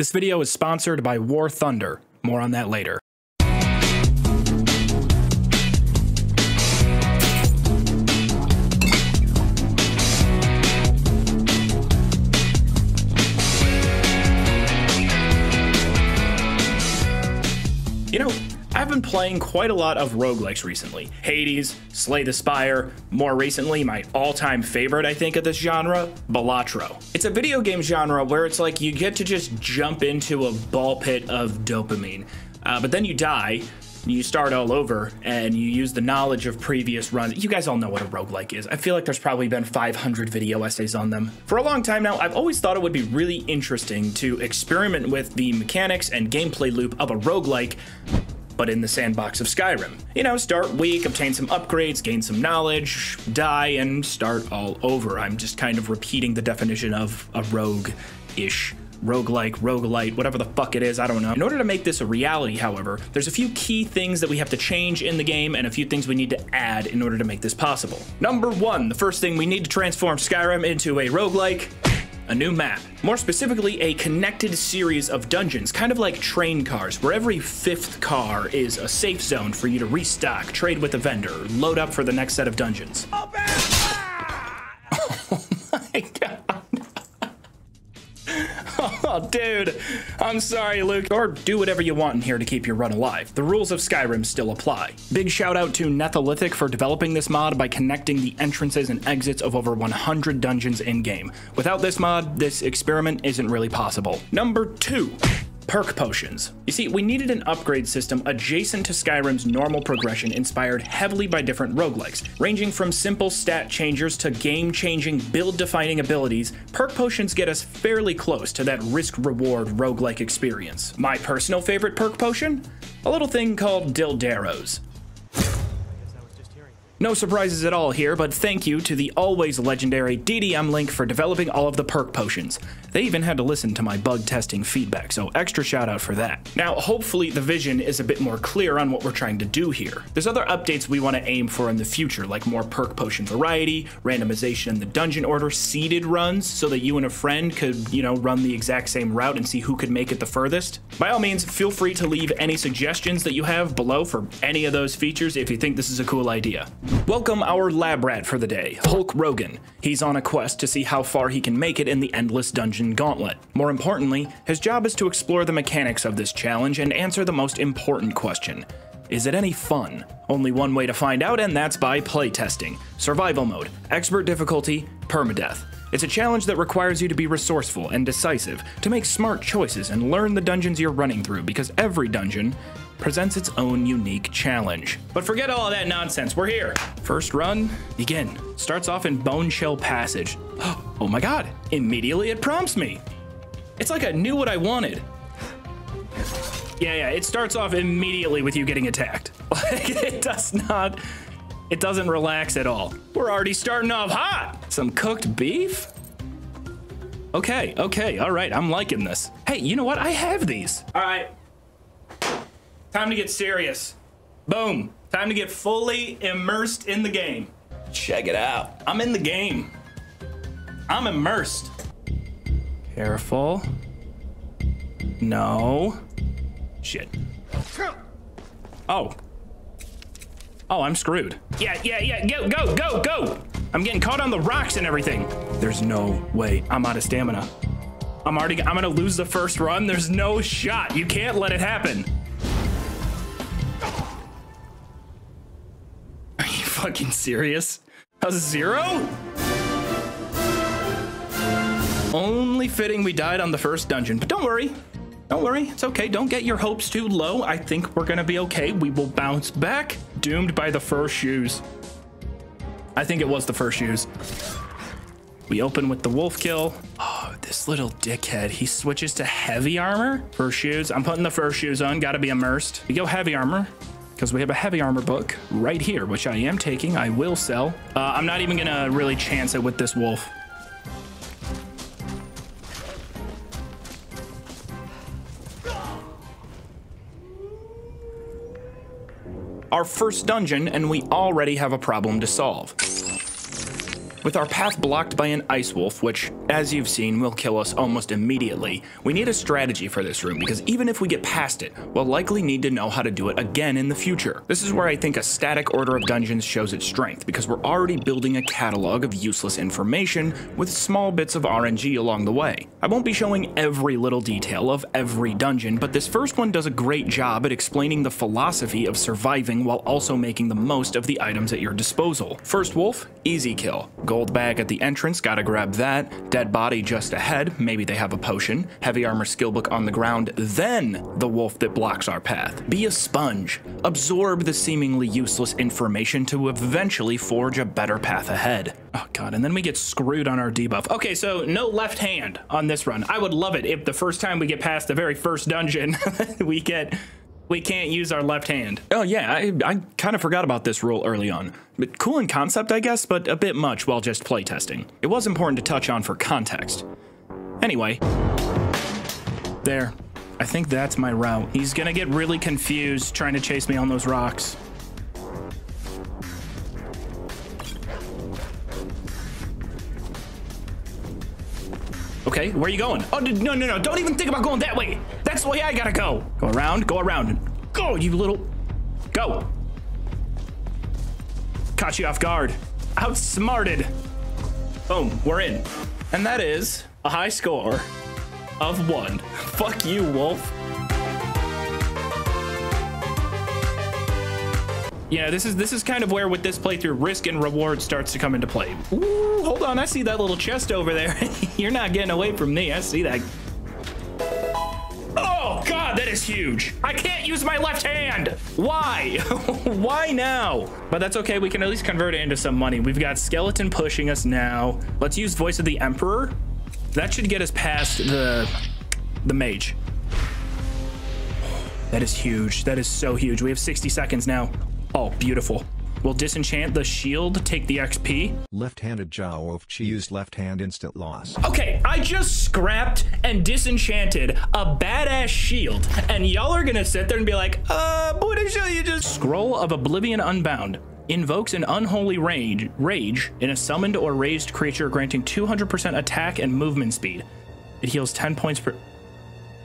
This video is sponsored by War Thunder. More on that later. You know, I've been playing quite a lot of roguelikes recently. Hades, Slay the Spire, more recently, my all time favorite, I think, of this genre, Balatro. It's a video game genre where it's like you get to just jump into a ball pit of dopamine, uh, but then you die. You start all over and you use the knowledge of previous runs. You guys all know what a roguelike is. I feel like there's probably been 500 video essays on them. For a long time now, I've always thought it would be really interesting to experiment with the mechanics and gameplay loop of a roguelike but in the sandbox of Skyrim. You know, start weak, obtain some upgrades, gain some knowledge, die, and start all over. I'm just kind of repeating the definition of a rogue-ish roguelike, roguelite, whatever the fuck it is, I don't know. In order to make this a reality, however, there's a few key things that we have to change in the game and a few things we need to add in order to make this possible. Number one, the first thing we need to transform Skyrim into a roguelike a new map. More specifically, a connected series of dungeons, kind of like train cars, where every fifth car is a safe zone for you to restock, trade with a vendor, load up for the next set of dungeons. Open! oh my god. Oh, dude. I'm sorry, Luke. Or do whatever you want in here to keep your run alive. The rules of Skyrim still apply. Big shout out to Nethalythic for developing this mod by connecting the entrances and exits of over 100 dungeons in game. Without this mod, this experiment isn't really possible. Number two perk potions. You see, we needed an upgrade system adjacent to Skyrim's normal progression inspired heavily by different roguelikes. Ranging from simple stat changers to game-changing, build-defining abilities, perk potions get us fairly close to that risk-reward roguelike experience. My personal favorite perk potion? A little thing called Dildaros. No surprises at all here, but thank you to the always legendary DDMLink for developing all of the perk potions. They even had to listen to my bug testing feedback, so extra shout out for that. Now, hopefully the vision is a bit more clear on what we're trying to do here. There's other updates we want to aim for in the future, like more perk potion variety, randomization in the dungeon order, seeded runs, so that you and a friend could, you know, run the exact same route and see who could make it the furthest. By all means, feel free to leave any suggestions that you have below for any of those features if you think this is a cool idea. Welcome our lab rat for the day, Hulk Rogan. He's on a quest to see how far he can make it in the endless dungeon gauntlet. More importantly, his job is to explore the mechanics of this challenge and answer the most important question. Is it any fun? Only one way to find out, and that's by playtesting. Survival mode, expert difficulty, permadeath. It's a challenge that requires you to be resourceful and decisive, to make smart choices and learn the dungeons you're running through, because every dungeon presents its own unique challenge. But forget all that nonsense, we're here. First run, begin. Starts off in Bonechill Passage. Oh my god, immediately it prompts me. It's like I knew what I wanted. Yeah, yeah, it starts off immediately with you getting attacked. Like, it does not, it doesn't relax at all. We're already starting off hot. Some cooked beef? Okay, okay, all right, I'm liking this. Hey, you know what? I have these. All right, Time to get serious. Boom. Time to get fully immersed in the game. Check it out. I'm in the game. I'm immersed. Careful. No. Shit. Oh. Oh, I'm screwed. Yeah, yeah, yeah. Go, go, go, go. I'm getting caught on the rocks and everything. There's no way. I'm out of stamina. I'm already, I'm gonna lose the first run. There's no shot. You can't let it happen. Fucking serious? A zero? Only fitting we died on the first dungeon, but don't worry. Don't worry, it's okay. Don't get your hopes too low. I think we're gonna be okay. We will bounce back. Doomed by the first shoes. I think it was the first shoes. We open with the wolf kill. Oh, this little dickhead. He switches to heavy armor. First shoes. I'm putting the first shoes on. Gotta be immersed. We go heavy armor because we have a heavy armor book right here, which I am taking. I will sell. Uh, I'm not even gonna really chance it with this wolf. Our first dungeon, and we already have a problem to solve. With our path blocked by an ice wolf, which as you've seen, will kill us almost immediately. We need a strategy for this room because even if we get past it, we'll likely need to know how to do it again in the future. This is where I think a static order of dungeons shows its strength because we're already building a catalog of useless information with small bits of RNG along the way. I won't be showing every little detail of every dungeon, but this first one does a great job at explaining the philosophy of surviving while also making the most of the items at your disposal. First wolf, easy kill. Gold bag at the entrance, gotta grab that. Dead body just ahead, maybe they have a potion. Heavy armor skill book on the ground, then the wolf that blocks our path. Be a sponge. Absorb the seemingly useless information to eventually forge a better path ahead. Oh god, and then we get screwed on our debuff. Okay, so no left hand on this run. I would love it if the first time we get past the very first dungeon, we get we can't use our left hand. Oh yeah, I, I kind of forgot about this rule early on. But cool in concept, I guess, but a bit much while just playtesting. It was important to touch on for context. Anyway, there. I think that's my route. He's gonna get really confused trying to chase me on those rocks. Okay, where are you going? Oh, no, no, no, don't even think about going that way. The way I gotta go. Go around, go around. Go, you little... Go. Caught you off guard. Outsmarted. Boom, we're in. And that is a high score of one. Fuck you, Wolf. Yeah, this is this is kind of where with this playthrough risk and reward starts to come into play. Ooh, hold on, I see that little chest over there. You're not getting away from me. I see that. Is huge. I can't use my left hand. Why? Why now? But that's okay. We can at least convert it into some money. We've got skeleton pushing us now. Let's use voice of the emperor. That should get us past the the mage. That is huge. That is so huge. We have 60 seconds now. Oh, beautiful. Will disenchant the shield take the XP? Left-handed Zhao of Chi used left hand instant loss. Okay, I just scrapped and disenchanted a badass shield, and y'all are gonna sit there and be like, uh, what did you just... Scroll of Oblivion Unbound. Invokes an unholy rage, rage in a summoned or raised creature granting 200% attack and movement speed. It heals 10 points per...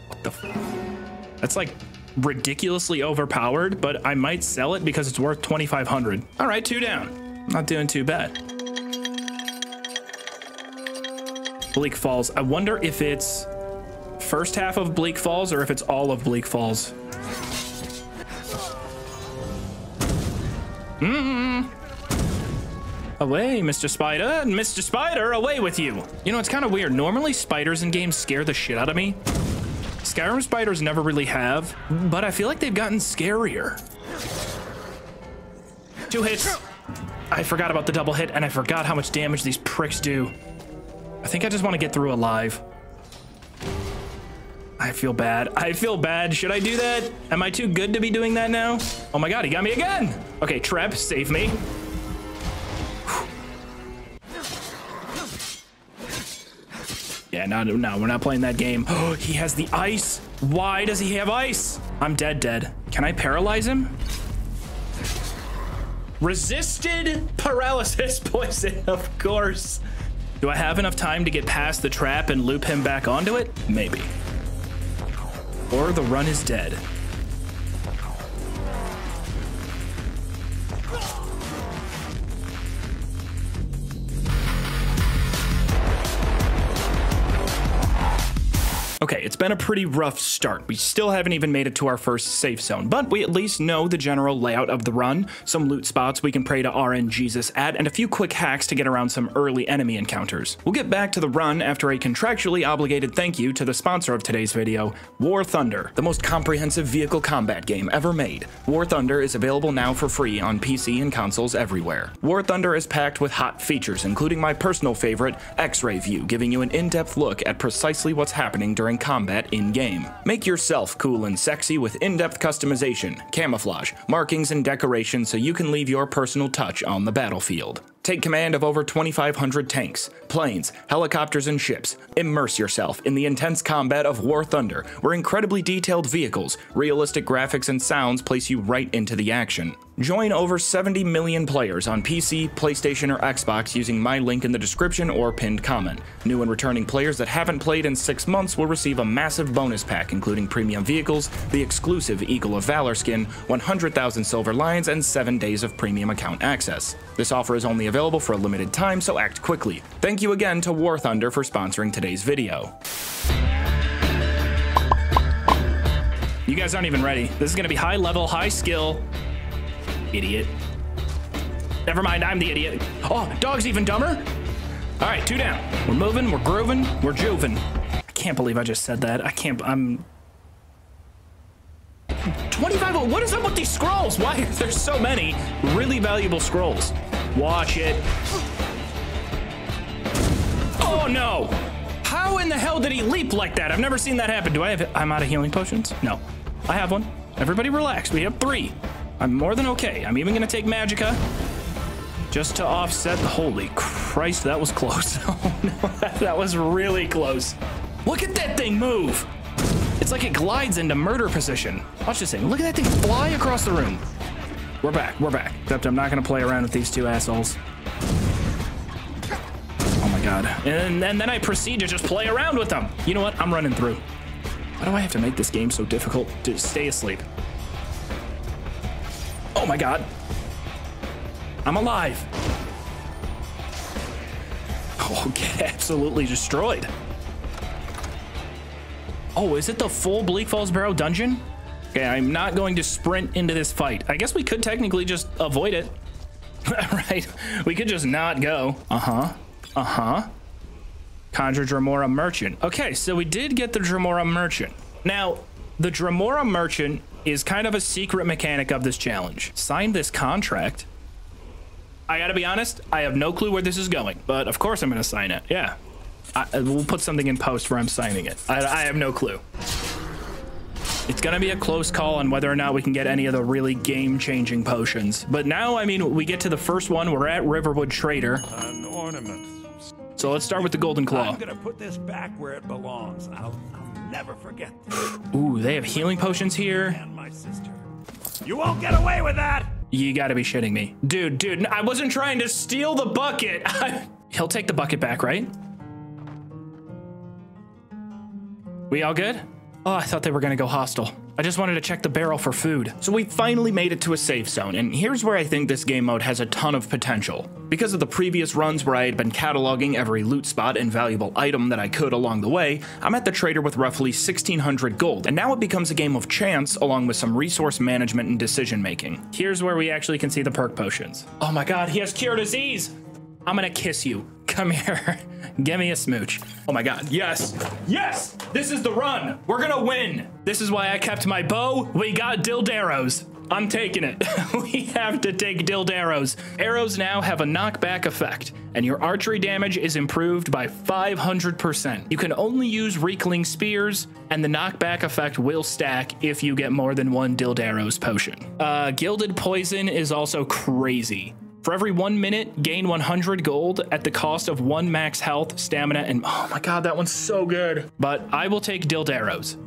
What the f... That's like ridiculously overpowered, but I might sell it because it's worth 2,500. All right, two down. Not doing too bad. Bleak Falls. I wonder if it's first half of Bleak Falls or if it's all of Bleak Falls. Mm. Away, Mr. Spider. Mr. Spider, away with you. You know, it's kind of weird. Normally, spiders in games scare the shit out of me. Skyrim spiders never really have, but I feel like they've gotten scarier. Two hits. I forgot about the double hit, and I forgot how much damage these pricks do. I think I just want to get through alive. I feel bad. I feel bad. Should I do that? Am I too good to be doing that now? Oh my god, he got me again! Okay, Treb, save me. Yeah, no, no, we're not playing that game. Oh, he has the ice. Why does he have ice? I'm dead, dead. Can I paralyze him? Resisted paralysis poison, of course. Do I have enough time to get past the trap and loop him back onto it? Maybe. Or the run is dead. Okay, it's been a pretty rough start. We still haven't even made it to our first safe zone, but we at least know the general layout of the run, some loot spots we can pray to RN Jesus at, and a few quick hacks to get around some early enemy encounters. We'll get back to the run after a contractually obligated thank you to the sponsor of today's video, War Thunder, the most comprehensive vehicle combat game ever made. War Thunder is available now for free on PC and consoles everywhere. War Thunder is packed with hot features, including my personal favorite, X-Ray View, giving you an in-depth look at precisely what's happening during combat in-game. Make yourself cool and sexy with in-depth customization, camouflage, markings, and decoration so you can leave your personal touch on the battlefield. Take command of over 2,500 tanks, planes, helicopters, and ships. Immerse yourself in the intense combat of War Thunder, where incredibly detailed vehicles, realistic graphics, and sounds place you right into the action. Join over 70 million players on PC, PlayStation, or Xbox using my link in the description or pinned comment. New and returning players that haven't played in six months will receive a massive bonus pack including premium vehicles, the exclusive Eagle of Valor skin, 100,000 silver lions, and 7 days of premium account access. This offer is only available for a limited time, so act quickly. Thank you again to War Thunder for sponsoring today's video. You guys aren't even ready. This is gonna be high level, high skill, Idiot. Never mind, I'm the idiot. Oh, dog's even dumber? All right, two down. We're moving, we're grooving, we're juving. I can't believe I just said that. I can't, I'm... 25, what is up with these scrolls? Why there's so many really valuable scrolls? Watch it. Oh no! How in the hell did he leap like that? I've never seen that happen. Do I have, I'm out of healing potions? No, I have one. Everybody relax, we have three. I'm more than okay. I'm even gonna take Magicka just to offset the, holy Christ, that was close. oh no, that, that was really close. Look at that thing move. It's like it glides into murder position. Watch this thing. Look at that thing fly across the room. We're back. We're back. Except I'm not going to play around with these two assholes. Oh my god. And, and then I proceed to just play around with them. You know what? I'm running through. Why do I have to make this game so difficult to stay asleep? Oh my god. I'm alive. Oh, get absolutely destroyed. Oh, is it the full Bleak Falls Barrow dungeon? Okay, I'm not going to sprint into this fight. I guess we could technically just avoid it. right? We could just not go. Uh-huh. Uh-huh. Conjure Dremora Merchant. Okay, so we did get the Dremora Merchant. Now, the Dremora Merchant is kind of a secret mechanic of this challenge. Sign this contract. I gotta be honest, I have no clue where this is going, but of course I'm gonna sign it. Yeah. I, we'll put something in post where I'm signing it. I, I have no clue. It's gonna be a close call on whether or not we can get any of the really game-changing potions. But now, I mean, we get to the first one. We're at Riverwood Trader. An ornament. So let's start with the Golden Claw. I'm gonna put this back where it belongs. I'll, I'll never forget this. Ooh, they have healing potions here. And my sister. You won't get away with that! You gotta be shitting me. Dude, dude, I wasn't trying to steal the bucket. He'll take the bucket back, right? We all good? Oh, I thought they were gonna go hostile. I just wanted to check the barrel for food. So we finally made it to a safe zone, and here's where I think this game mode has a ton of potential. Because of the previous runs where I had been cataloging every loot spot and valuable item that I could along the way, I'm at the trader with roughly 1600 gold, and now it becomes a game of chance along with some resource management and decision making. Here's where we actually can see the perk potions. Oh my god, he has cure disease! I'm gonna kiss you. Come here. Give me a smooch. Oh my god. Yes. Yes! This is the run. We're gonna win. This is why I kept my bow. We got Dildaros. I'm taking it. we have to take Dildaros. Arrows now have a knockback effect, and your archery damage is improved by 500%. You can only use Riekling Spears, and the knockback effect will stack if you get more than one Dildaros potion. Uh, Gilded Poison is also crazy. For every one minute, gain 100 gold at the cost of one max health, stamina, and oh my god, that one's so good. But I will take Dildaros.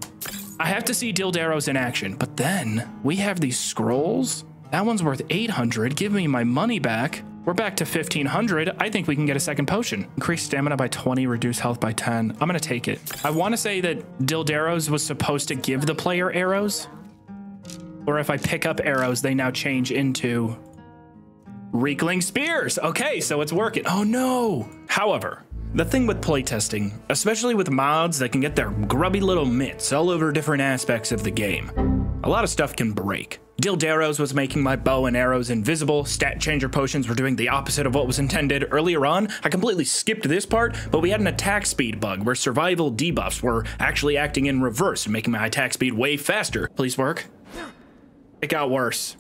I have to see Dildaros in action, but then we have these scrolls. That one's worth 800. Give me my money back. We're back to 1500. I think we can get a second potion. Increase stamina by 20, reduce health by 10. I'm gonna take it. I wanna say that Dildaros was supposed to give the player arrows. Or if I pick up arrows, they now change into Riekling Spears. Okay, so it's working. Oh no. However, the thing with playtesting, especially with mods that can get their grubby little mitts all over different aspects of the game, a lot of stuff can break. Dildaros was making my bow and arrows invisible, stat changer potions were doing the opposite of what was intended. Earlier on, I completely skipped this part, but we had an attack speed bug where survival debuffs were actually acting in reverse and making my attack speed way faster. Please work. It got worse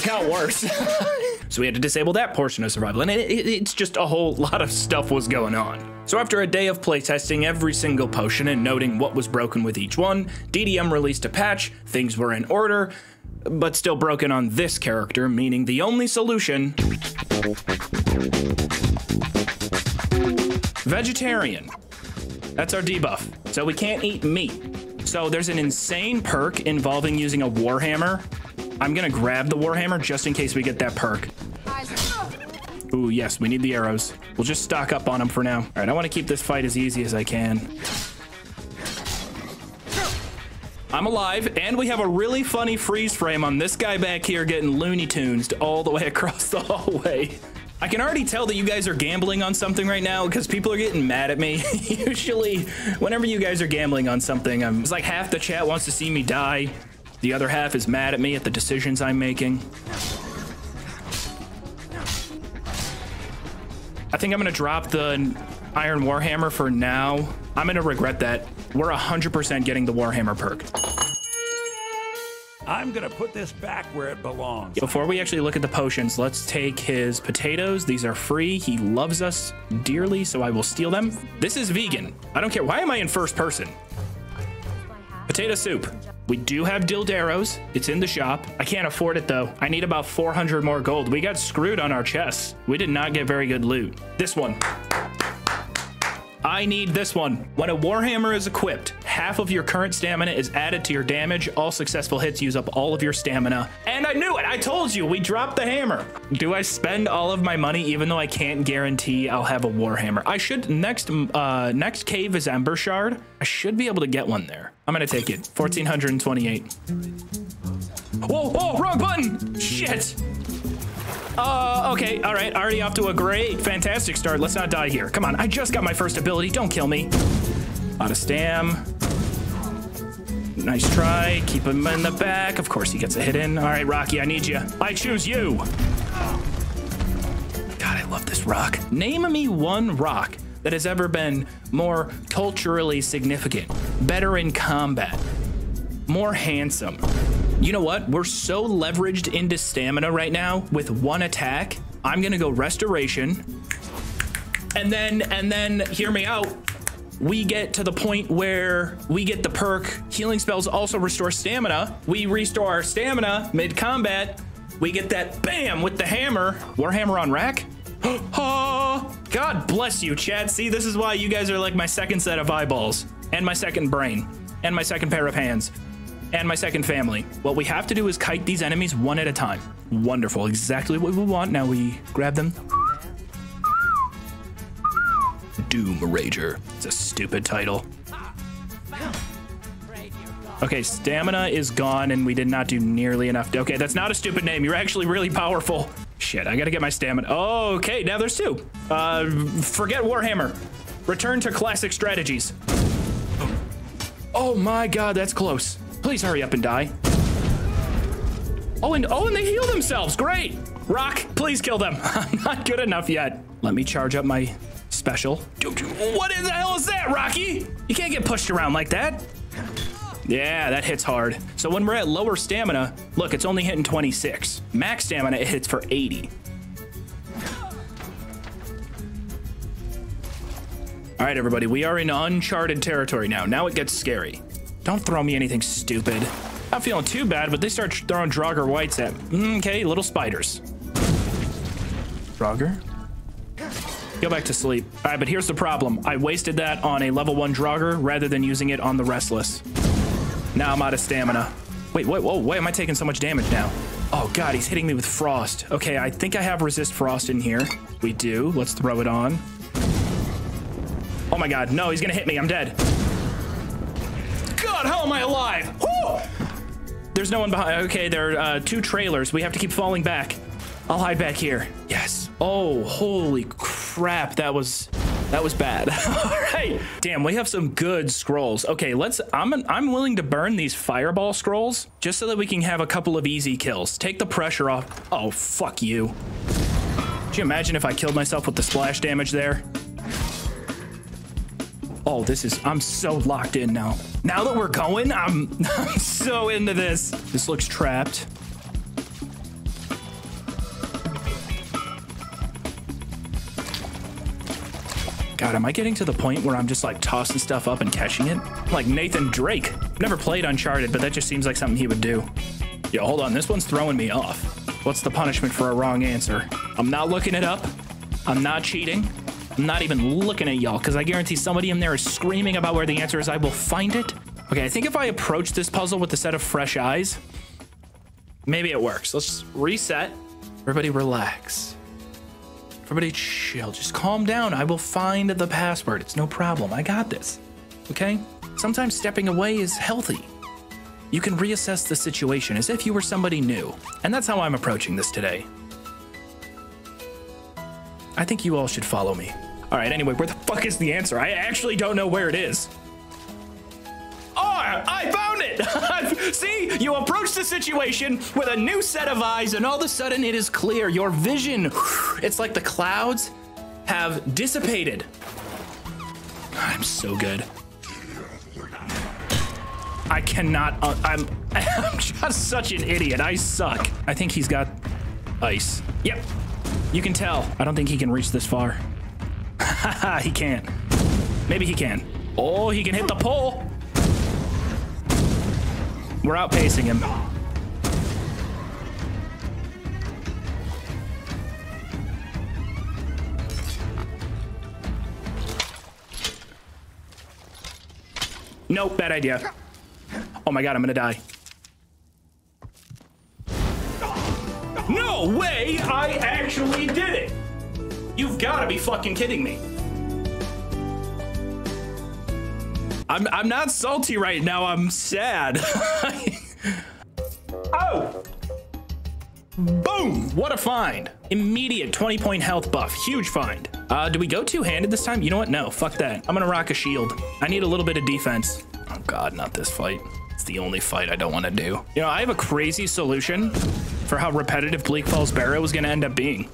it got worse. so we had to disable that portion of survival, and it, it, it's just a whole lot of stuff was going on. So after a day of playtesting every single potion and noting what was broken with each one, DDM released a patch, things were in order, but still broken on this character, meaning the only solution. Vegetarian. That's our debuff. So we can't eat meat. So there's an insane perk involving using a Warhammer. I'm gonna grab the Warhammer just in case we get that perk. Ooh, yes, we need the arrows. We'll just stock up on them for now. All right, I want to keep this fight as easy as I can. I'm alive, and we have a really funny freeze frame on this guy back here getting Looney Tunes all the way across the hallway. I can already tell that you guys are gambling on something right now because people are getting mad at me. Usually, whenever you guys are gambling on something, I'm, it's like half the chat wants to see me die. The other half is mad at me at the decisions I'm making. I think I'm gonna drop the Iron Warhammer for now. I'm gonna regret that. We're 100% getting the Warhammer perk. I'm gonna put this back where it belongs. Before we actually look at the potions, let's take his potatoes. These are free. He loves us dearly, so I will steal them. This is vegan. I don't care. Why am I in first person? Potato soup. We do have Dildaros. It's in the shop. I can't afford it though. I need about 400 more gold. We got screwed on our chests. We did not get very good loot. This one. I need this one. When a Warhammer is equipped, half of your current stamina is added to your damage. All successful hits use up all of your stamina. And I knew it. I told you. We dropped the hammer. Do I spend all of my money even though I can't guarantee I'll have a Warhammer? I should next uh next cave is Embershard. I should be able to get one there. I'm to take it. 1428. Whoa, whoa, wrong button. Shit. Uh, okay, all right. Already off to a great, fantastic start. Let's not die here. Come on, I just got my first ability. Don't kill me. Out of stam. Nice try. Keep him in the back. Of course, he gets a hit in. All right, Rocky, I need you. I choose you. God, I love this rock. Name me one rock that has ever been more culturally significant, better in combat, more handsome. You know what? We're so leveraged into stamina right now with one attack. I'm gonna go restoration. And then, and then, hear me out. We get to the point where we get the perk. Healing spells also restore stamina. We restore our stamina mid combat. We get that bam with the hammer. Warhammer on rack. oh, God bless you, Chad. See, this is why you guys are like my second set of eyeballs, and my second brain, and my second pair of hands and my second family. What we have to do is kite these enemies one at a time. Wonderful, exactly what we want. Now we grab them. Doom Rager. It's a stupid title. Okay, stamina is gone and we did not do nearly enough. Okay, that's not a stupid name. You're actually really powerful. Shit, I gotta get my stamina. Oh, okay, now there's two. Uh, forget Warhammer. Return to classic strategies. Oh my god, that's close. Please hurry up and die. Oh, and oh, and they heal themselves. Great. Rock, please kill them. I'm not good enough yet. Let me charge up my special. What in the hell is that, Rocky? You can't get pushed around like that. Yeah, that hits hard. So when we're at lower stamina, look, it's only hitting 26. Max stamina, it hits for 80. All right, everybody, we are in uncharted territory now. Now it gets scary. Don't throw me anything stupid. Not feeling too bad, but they start throwing Draugr Wights at me. Okay, little spiders. Draugr? Go back to sleep. All right, but here's the problem. I wasted that on a level one Draugr rather than using it on the Restless. Now I'm out of stamina. Wait, wait, whoa, why am I taking so much damage now? Oh god, he's hitting me with frost. Okay, I think I have resist frost in here. We do. Let's throw it on. Oh my god, no, he's gonna hit me. I'm dead. God, how am I alive? Woo! There's no one behind. Okay, there are uh, two trailers. We have to keep falling back. I'll hide back here. Yes. Oh, holy crap. That was that was bad. All right. Damn, we have some good scrolls. Okay, let's I'm I'm willing to burn these fireball scrolls just so that we can have a couple of easy kills. Take the pressure off. Oh, fuck you. Could you imagine if I killed myself with the splash damage there? Oh, this is, I'm so locked in now. Now that we're going, I'm, I'm so into this. This looks trapped. God, am I getting to the point where I'm just like tossing stuff up and catching it? Like Nathan Drake. Never played Uncharted, but that just seems like something he would do. Yo, hold on. This one's throwing me off. What's the punishment for a wrong answer? I'm not looking it up. I'm not cheating. I'm not even looking at y'all because I guarantee somebody in there is screaming about where the answer is. I will find it. Okay, I think if I approach this puzzle with a set of fresh eyes, maybe it works. Let's reset. Everybody relax. Everybody chill. Just calm down. I will find the password. It's no problem. I got this. Okay? Sometimes stepping away is healthy. You can reassess the situation as if you were somebody new. And that's how I'm approaching this today. I think you all should follow me. All right, anyway, where the fuck is the answer? I actually don't know where it is. I found it! See, you approach the situation with a new set of eyes, and all of a sudden it is clear. Your vision, it's like the clouds have dissipated. I'm so good. I cannot. Uh, I'm, I'm just such an idiot. I suck. I think he's got ice. Yep. You can tell. I don't think he can reach this far. he can't. Maybe he can. Oh, he can hit the pole. We're outpacing him. Nope, bad idea. Oh my god, I'm gonna die. No way I actually did it! You've gotta be fucking kidding me. I'm, I'm not salty right now, I'm sad. oh! Boom! What a find. Immediate 20 point health buff. Huge find. Uh, do we go two handed this time? You know what? No, fuck that. I'm gonna rock a shield. I need a little bit of defense. Oh god, not this fight. It's the only fight I don't want to do. You know, I have a crazy solution for how repetitive Bleak Falls Barrow is gonna end up being.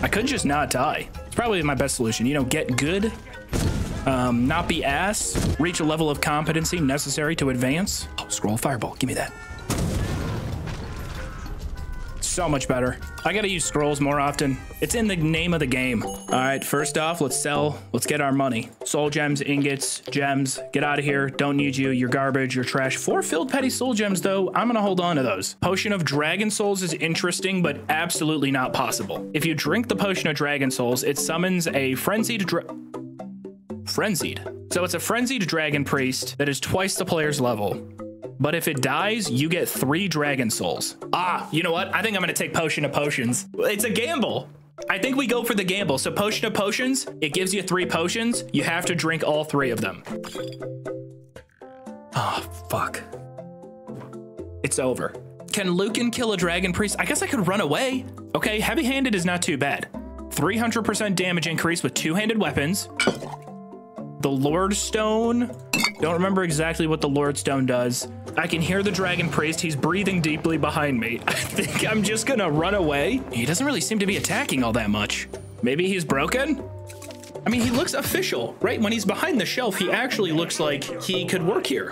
I could just not die. It's probably my best solution. You know, get good, um, not be ass, reach a level of competency necessary to advance. Oh, scroll fireball, give me that so much better. I gotta use scrolls more often. It's in the name of the game. All right, first off, let's sell. Let's get our money. Soul gems, ingots, gems. Get out of here. Don't need you. You're garbage. You're trash. Four filled petty soul gems, though. I'm gonna hold on to those. Potion of Dragon Souls is interesting, but absolutely not possible. If you drink the Potion of Dragon Souls, it summons a frenzied Frenzied. So it's a frenzied dragon priest that is twice the player's level. But if it dies, you get three dragon souls. Ah, you know what? I think I'm gonna take potion of potions. It's a gamble. I think we go for the gamble. So potion of potions, it gives you three potions. You have to drink all three of them. Oh, fuck. It's over. Can Lucan kill a dragon priest? I guess I could run away. Okay, heavy-handed is not too bad. 300% damage increase with two-handed weapons. The Lord Stone. Don't remember exactly what the Lord Stone does. I can hear the dragon priest. He's breathing deeply behind me. I think I'm just gonna run away. He doesn't really seem to be attacking all that much. Maybe he's broken? I mean, he looks official, right? When he's behind the shelf, he actually looks like he could work here.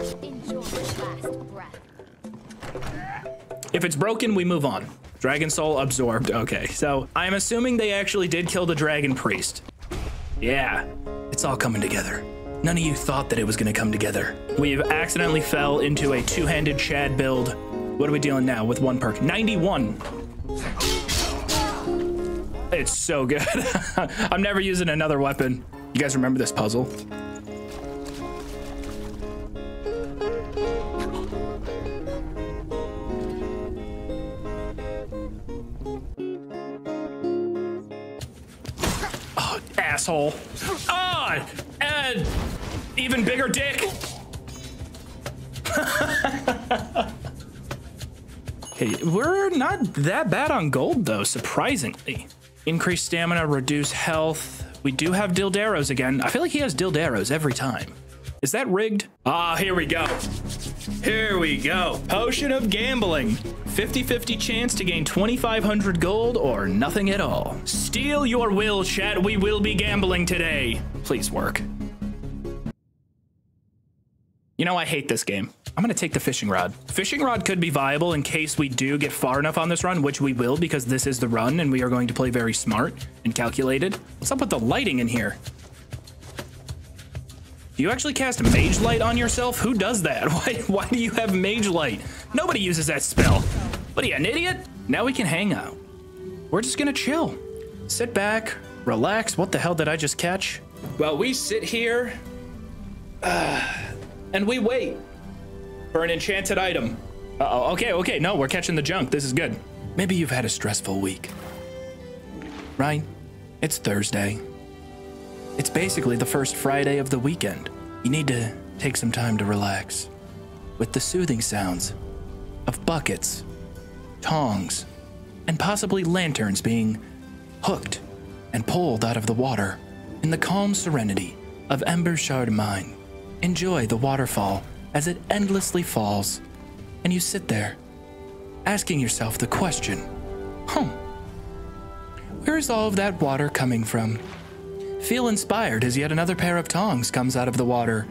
If it's broken, we move on. Dragon soul absorbed. Okay, so I'm assuming they actually did kill the dragon priest. Yeah, it's all coming together. None of you thought that it was gonna come together. We've accidentally fell into a two-handed Chad build. What are we dealing now with one perk? 91. It's so good. I'm never using another weapon. You guys remember this puzzle? Asshole. Ah! And even bigger dick. okay, we're not that bad on gold though, surprisingly. Increase stamina, reduce health. We do have Dildaros again. I feel like he has Dildaros every time. Is that rigged? Ah, here we go. Here we go. Potion of Gambling. 50-50 chance to gain 2,500 gold or nothing at all. Steal your will, chat. We will be gambling today. Please work. You know, I hate this game. I'm gonna take the fishing rod. Fishing rod could be viable in case we do get far enough on this run, which we will because this is the run and we are going to play very smart and calculated. What's up with the lighting in here? Do you actually cast Mage Light on yourself? Who does that? Why, why do you have Mage Light? Nobody uses that spell. What are you, an idiot? Now we can hang out. We're just gonna chill. Sit back, relax. What the hell did I just catch? Well, we sit here uh, and we wait for an enchanted item. Uh oh, okay, okay, no, we're catching the junk. This is good. Maybe you've had a stressful week. Right? It's Thursday. It's basically the first Friday of the weekend. You need to take some time to relax with the soothing sounds of buckets, tongs, and possibly lanterns being hooked and pulled out of the water in the calm serenity of Embershard Mine. Enjoy the waterfall as it endlessly falls, and you sit there, asking yourself the question, huh, where is all of that water coming from? Feel inspired as yet another pair of tongs comes out of the water.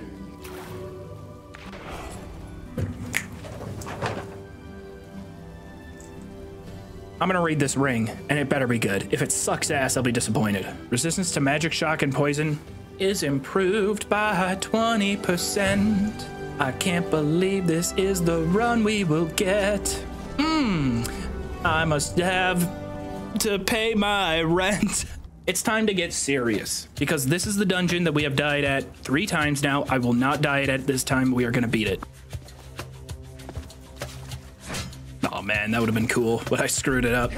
I'm gonna read this ring, and it better be good. If it sucks ass, I'll be disappointed. Resistance to magic, shock, and poison is improved by 20%. I can't believe this is the run we will get. Hmm, I must have to pay my rent. It's time to get serious because this is the dungeon that we have died at three times now. I will not die at this time. We are going to beat it. Man, that would have been cool, but I screwed it up.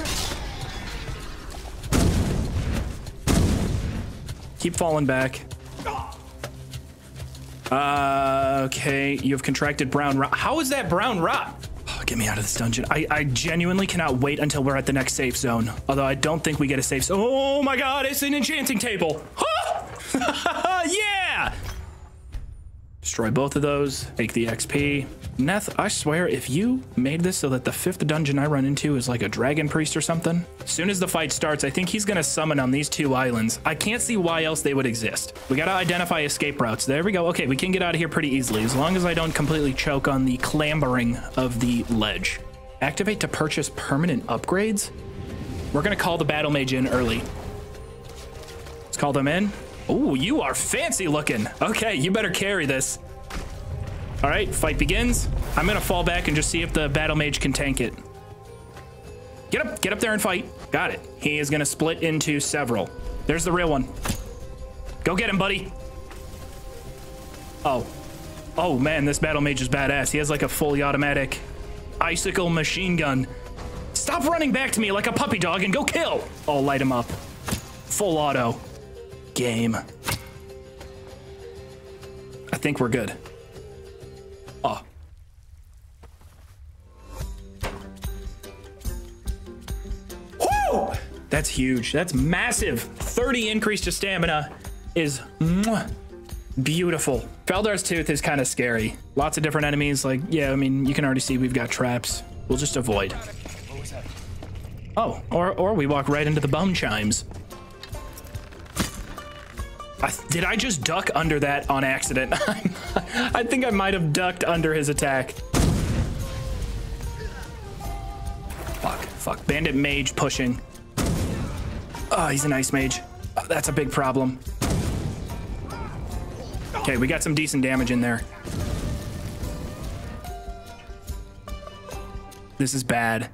Keep falling back. Uh, okay, you have contracted brown rot. How is that brown rot? Oh, get me out of this dungeon. I, I genuinely cannot wait until we're at the next safe zone. Although I don't think we get a safe zone. Oh my god, it's an enchanting table. yeah! Destroy both of those, take the XP. Neth, I swear, if you made this so that the fifth dungeon I run into is like a dragon priest or something, soon as the fight starts, I think he's gonna summon on these two islands. I can't see why else they would exist. We gotta identify escape routes. There we go. Okay, we can get out of here pretty easily, as long as I don't completely choke on the clambering of the ledge. Activate to purchase permanent upgrades? We're gonna call the battle mage in early. Let's call them in. Oh, you are fancy looking. Okay, you better carry this. All right, fight begins. I'm gonna fall back and just see if the battle mage can tank it. Get up, get up there and fight. Got it. He is gonna split into several. There's the real one. Go get him, buddy. Oh. Oh man, this battle mage is badass. He has like a fully automatic icicle machine gun. Stop running back to me like a puppy dog and go kill. I'll light him up. Full auto game. I think we're good. That's huge. That's massive. 30 increase to stamina is mwah, beautiful. Faldar's Tooth is kind of scary. Lots of different enemies. Like, yeah, I mean, you can already see we've got traps. We'll just avoid. Oh, or, or we walk right into the bone chimes. I, did I just duck under that on accident? I think I might have ducked under his attack. Fuck. Bandit mage pushing. Oh, he's an ice mage. Oh, that's a big problem. Okay, we got some decent damage in there. This is bad.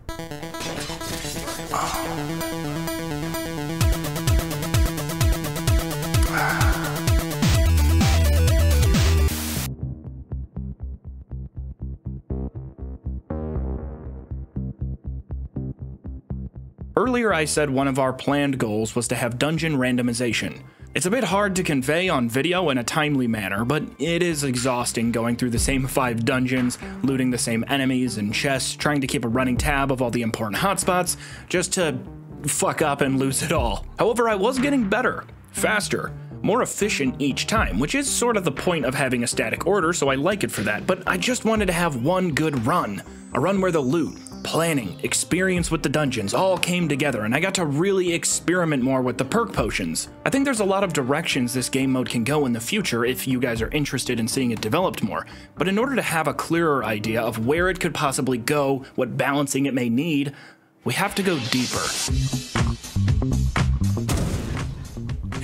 Earlier, I said one of our planned goals was to have dungeon randomization. It's a bit hard to convey on video in a timely manner, but it is exhausting going through the same five dungeons, looting the same enemies and chests, trying to keep a running tab of all the important hotspots, just to fuck up and lose it all. However, I was getting better, faster, more efficient each time, which is sort of the point of having a static order, so I like it for that, but I just wanted to have one good run. A run where the loot, planning, experience with the dungeons all came together, and I got to really experiment more with the perk potions. I think there's a lot of directions this game mode can go in the future if you guys are interested in seeing it developed more, but in order to have a clearer idea of where it could possibly go, what balancing it may need, we have to go deeper.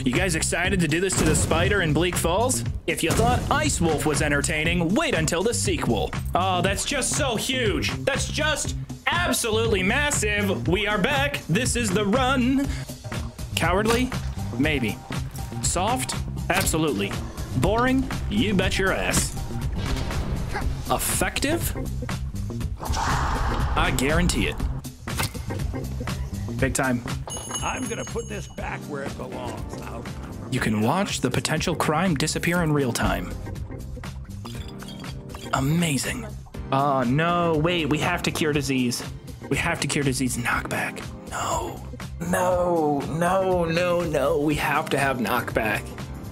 You guys excited to do this to the spider in Bleak Falls? If you thought Ice Wolf was entertaining, wait until the sequel. Oh, that's just so huge. That's just absolutely massive. We are back. This is the run. Cowardly? Maybe. Soft? Absolutely. Boring? You bet your ass. Effective? I guarantee it. Big time. I'm gonna put this back where it belongs. I'll, You can watch the potential crime disappear in real time. Amazing. Oh no, wait, we have to cure disease. We have to cure disease knockback. No. No, no, no, no. We have to have knockback.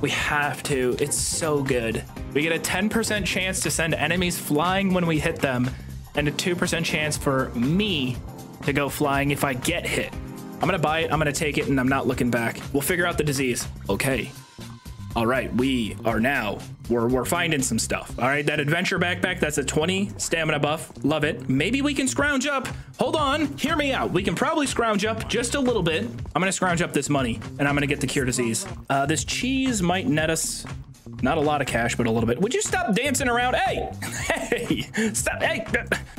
We have to. It's so good. We get a 10% chance to send enemies flying when we hit them, and a 2% chance for me to go flying if I get hit. I'm gonna buy it, I'm gonna take it, and I'm not looking back. We'll figure out the disease. Okay. All right, we are now, we're, we're finding some stuff. All right, that adventure backpack, that's a 20 stamina buff. Love it. Maybe we can scrounge up. Hold on, hear me out. We can probably scrounge up just a little bit. I'm gonna scrounge up this money, and I'm gonna get the cure disease. Uh, this cheese might net us not a lot of cash, but a little bit. Would you stop dancing around? Hey, hey, stop. Hey,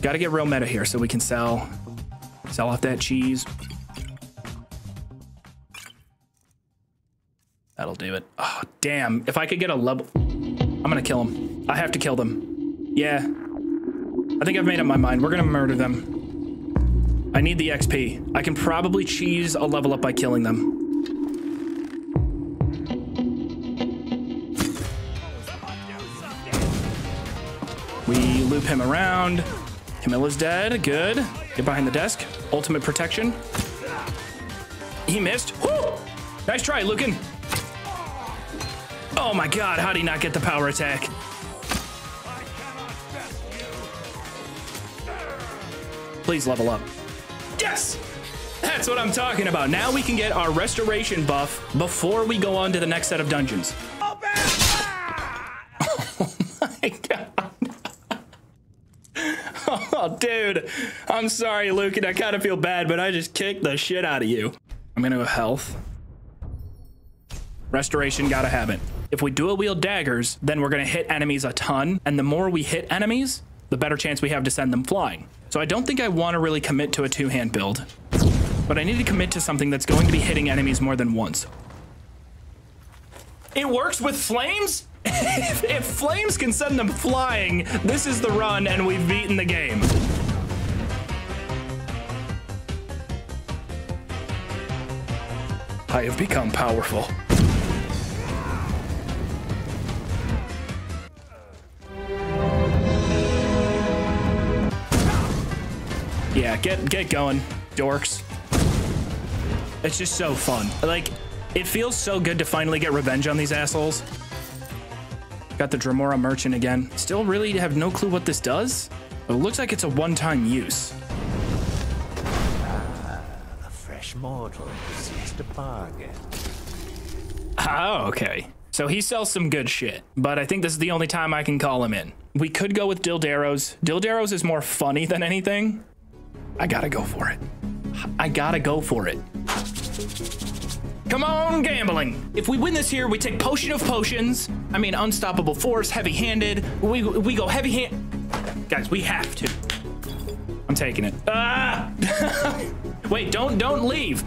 gotta get real meta here so we can sell, sell off that cheese. That'll do it. Oh, damn. If I could get a level... I'm gonna kill him. I have to kill them. Yeah. I think I've made up my mind. We're gonna murder them. I need the XP. I can probably cheese a level up by killing them. We loop him around. Camilla's dead. Good. Get behind the desk. Ultimate protection. He missed. Woo! Nice try, Lucan. Oh my god, how did he not get the power attack? Please level up. Yes! That's what I'm talking about. Now we can get our restoration buff before we go on to the next set of dungeons. Oh my god. Oh, dude. I'm sorry, Lucan. I kind of feel bad, but I just kicked the shit out of you. I'm gonna go health. Restoration, gotta have it. If we dual wield daggers, then we're gonna hit enemies a ton, and the more we hit enemies, the better chance we have to send them flying. So I don't think I wanna really commit to a two-hand build, but I need to commit to something that's going to be hitting enemies more than once. It works with flames? if, if flames can send them flying, this is the run and we've beaten the game. I have become powerful. Get get going, dorks. It's just so fun. Like, it feels so good to finally get revenge on these assholes. Got the Dremora Merchant again. Still really have no clue what this does. But it looks like it's a one-time use. Ah, a fresh mortal seeks to bargain. Oh, okay. So he sells some good shit, but I think this is the only time I can call him in. We could go with Dildaros. Dildaros is more funny than anything. I gotta go for it. I gotta go for it. Come on, gambling. If we win this here, we take Potion of Potions. I mean, Unstoppable Force, Heavy Handed. We, we go Heavy Hand. Guys, we have to. I'm taking it. Ah! Wait, don't don't leave.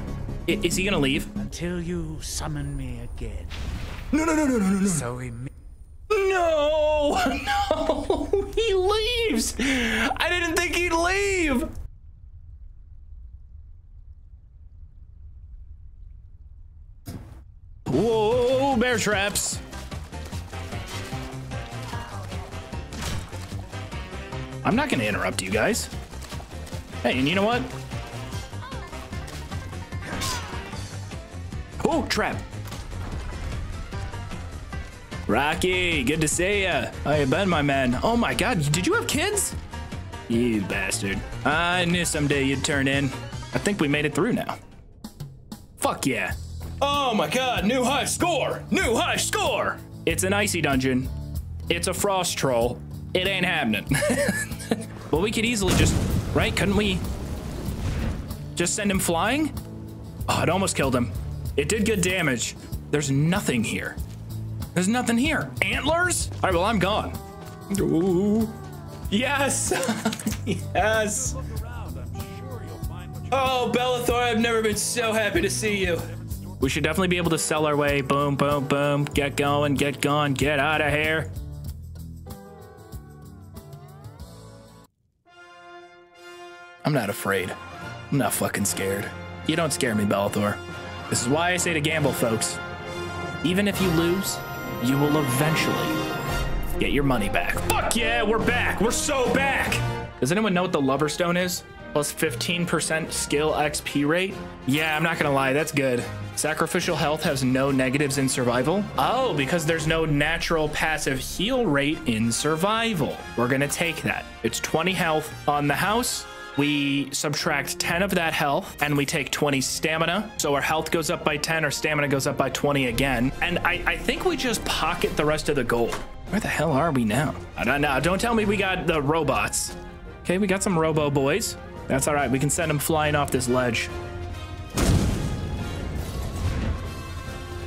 I- is he gonna leave? Until you summon me again. No, no, no, no, no, no, no. So meet. No, no, he leaves. I didn't think he'd leave. Whoa, bear traps. I'm not going to interrupt you guys. Hey, and you know what? Oh, trap. Rocky, good to see ya. How you been, my man? Oh my god, did you have kids? You bastard. I knew someday you'd turn in. I think we made it through now. Fuck yeah. Oh my god, new high score! New high score! It's an icy dungeon. It's a frost troll. It ain't happening. well, we could easily just, right? Couldn't we just send him flying? Oh, it almost killed him. It did good damage. There's nothing here. There's nothing here. Antlers? All right, well, I'm gone. Ooh. Yes. yes. Look around. I'm sure you'll find what you Oh, Belethor, I've never been so happy to see you. We should definitely be able to sell our way. Boom, boom, boom. Get going, get going, get out of here. I'm not afraid. I'm not fucking scared. You don't scare me, Belethor. This is why I say to gamble, folks. Even if you lose, you will eventually get your money back. Fuck yeah, we're back. We're so back. Does anyone know what the Lover Stone is? Plus 15% skill XP rate? Yeah, I'm not gonna lie, that's good. Sacrificial health has no negatives in survival. Oh, because there's no natural passive heal rate in survival. We're gonna take that. It's 20 health on the house. We subtract 10 of that health and we take 20 stamina. So our health goes up by 10, our stamina goes up by 20 again. And I, I think we just pocket the rest of the gold. Where the hell are we now? I don't know. Don't tell me we got the robots. Okay, we got some robo boys. That's all right. We can send them flying off this ledge.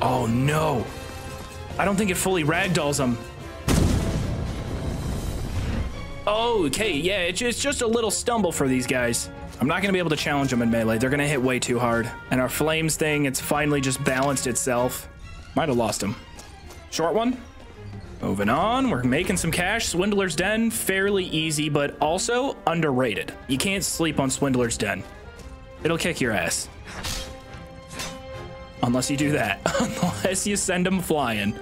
Oh no. I don't think it fully ragdolls them. Oh, okay, yeah, it's just, a little stumble for these guys. I'm not gonna be able to challenge them in melee. They're gonna hit way too hard. And our flames thing, it's finally just balanced itself. Might have lost him. Short one. Moving on, we're making some cash. Swindler's Den, fairly easy, but also underrated. You can't sleep on Swindler's Den. It'll kick your ass. Unless you do that. Unless you send them flying.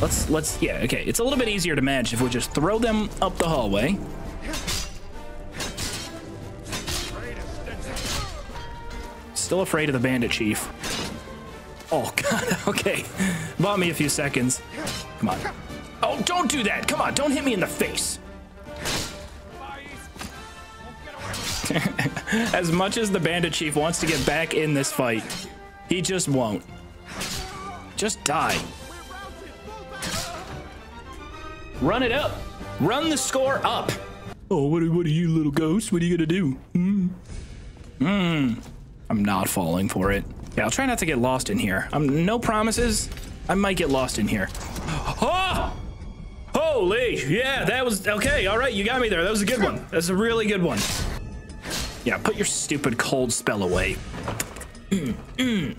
Let's, let's, yeah, okay. It's a little bit easier to manage if we just throw them up the hallway. Still afraid of the bandit chief. Oh, God, okay. Bought me a few seconds. Come on. Oh, don't do that. Come on, don't hit me in the face. as much as the bandit chief wants to get back in this fight, he just won't. Just die. Run it up. Run the score up. Oh, what are, what are you little ghost? What are you gonna do? Hmm. Hmm. I'm not falling for it. Yeah, I'll try not to get lost in here. Um, no promises. I might get lost in here. Oh! Holy, yeah, that was okay. All right, you got me there. That was a good one. That's a really good one. Yeah, put your stupid cold spell away. Mm, mm.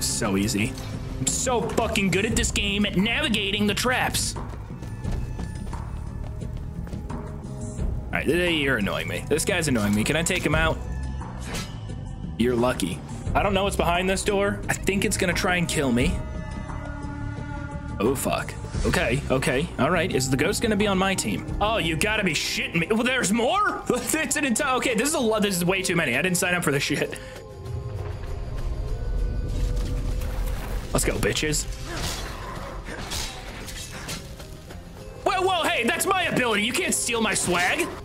So easy. I'm so fucking good at this game at navigating the traps. All right, you're annoying me. This guy's annoying me. Can I take him out? You're lucky. I don't know what's behind this door. I think it's gonna try and kill me. Oh, fuck. Okay, okay, all right. Is the ghost gonna be on my team? Oh, you gotta be shitting me. Well, there's more? it's an entire, okay, this is a lot, this is way too many. I didn't sign up for this shit. Let's go, bitches. Whoa, whoa, hey, that's my ability. You can't steal my swag.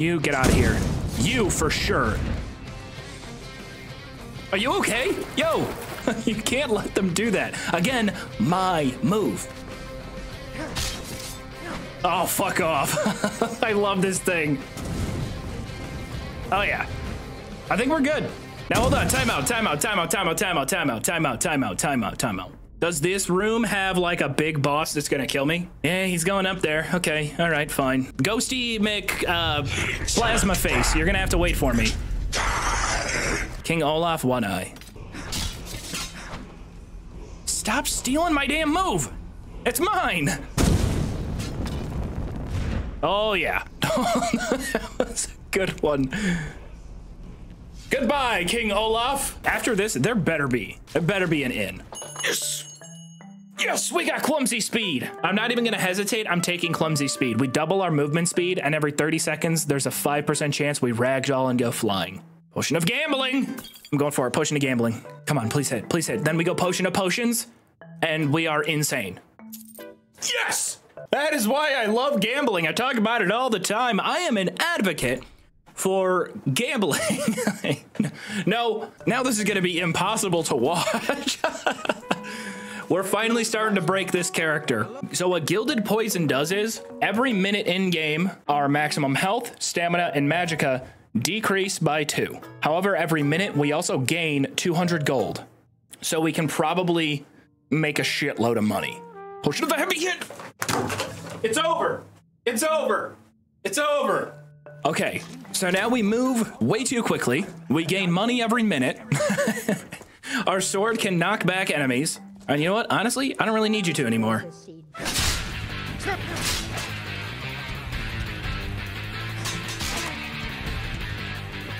you get out of here you for sure are you okay yo you can't let them do that again my move oh fuck off I love this thing Oh yeah. I think we're good. Now hold on. Time out. Time out. Time out. Time out. Time out. Does this room have like a big boss that's gonna kill me? Yeah, he's going up there. Okay. All right. Fine. Ghosty Mick, uh, plasma face. You're gonna have to wait for me. King Olaf, one eye. Stop stealing my damn move. It's mine. Oh yeah. that was a good one. Goodbye, King Olaf. After this, there better be. There better be an inn. Yes. Yes, we got clumsy speed. I'm not even gonna hesitate. I'm taking clumsy speed. We double our movement speed, and every 30 seconds, there's a 5% chance we ragdoll and go flying. Potion of gambling. I'm going for it. Potion of gambling. Come on, please hit. Please hit. Then we go potion of potions, and we are insane. Yes! That is why I love gambling. I talk about it all the time. I am an advocate for gambling. no, now this is going to be impossible to watch. We're finally starting to break this character. So what Gilded Poison does is, every minute in game, our maximum health, stamina, and magicka decrease by two. However, every minute we also gain 200 gold. So we can probably make a shitload of money. Potion of the heavy hit! It's over! It's over! It's over! Okay, so now we move way too quickly. We gain money every minute. Our sword can knock back enemies. And you know what? Honestly, I don't really need you to anymore.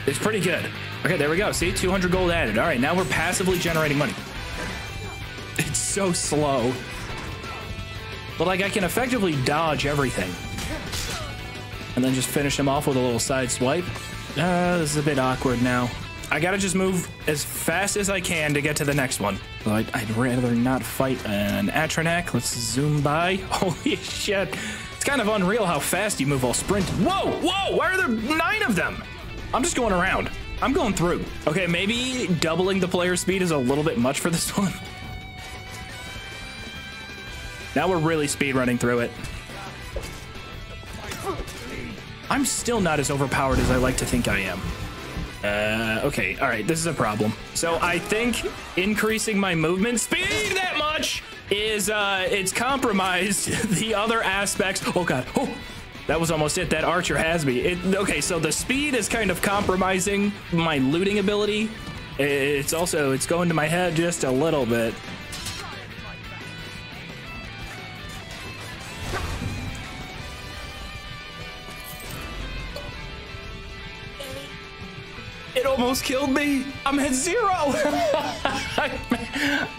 It's pretty good. Okay, there we go. See, 200 gold added. All right, now we're passively generating money. It's so slow. But like, I can effectively dodge everything. And then just finish him off with a little side swipe. Uh, this is a bit awkward now. I gotta just move as fast as I can to get to the next one. I'd, I'd rather not fight an Atronach. Let's zoom by. Holy shit. It's kind of unreal how fast you move while sprinting. Whoa, whoa, why are there nine of them? I'm just going around. I'm going through. Okay, maybe doubling the player speed is a little bit much for this one. Now we're really speed running through it. I'm still not as overpowered as I like to think I am. Uh, okay, all right, this is a problem. So I think increasing my movement speed that much is, uh, it's compromised the other aspects. Oh God, oh, that was almost it. That archer has me. It, okay, so the speed is kind of compromising my looting ability. It's also, it's going to my head just a little bit. It almost killed me. I'm at zero.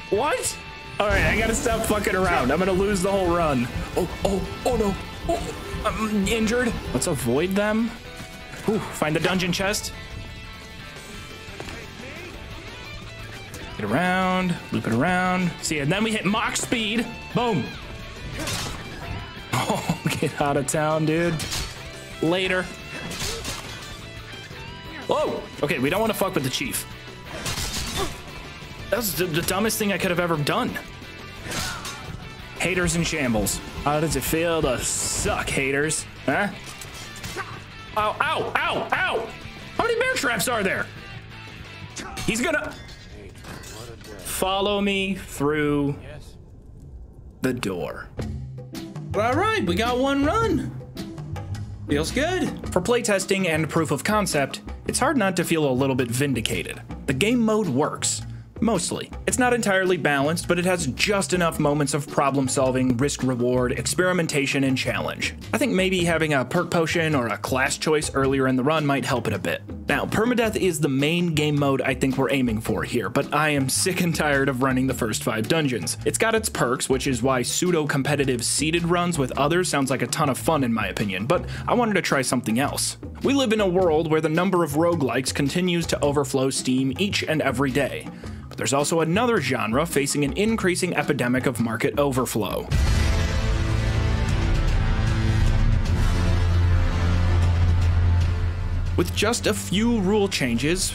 what? All right, I gotta stop fucking around. I'm gonna lose the whole run. Oh, oh, oh no. Oh, I'm injured. Let's avoid them. Ooh, find the dungeon chest. Get around, loop it around. See, and then we hit Mach speed. Boom. Oh, get out of town, dude. Later. Whoa! Okay, we don't want to fuck with the chief. That was the, the dumbest thing I could have ever done. Haters in shambles. How does it feel to suck, haters? Huh? Ow, ow, ow, ow! How many bear traps are there? He's gonna follow me through the door. All right, we got one run. Feels good. For playtesting and proof of concept, it's hard not to feel a little bit vindicated. The game mode works. Mostly. It's not entirely balanced, but it has just enough moments of problem solving, risk reward, experimentation, and challenge. I think maybe having a perk potion or a class choice earlier in the run might help it a bit. Now, permadeath is the main game mode I think we're aiming for here, but I am sick and tired of running the first five dungeons. It's got its perks, which is why pseudo competitive seeded runs with others sounds like a ton of fun in my opinion, but I wanted to try something else. We live in a world where the number of roguelikes continues to overflow Steam each and every day. There's also another genre facing an increasing epidemic of market overflow. With just a few rule changes,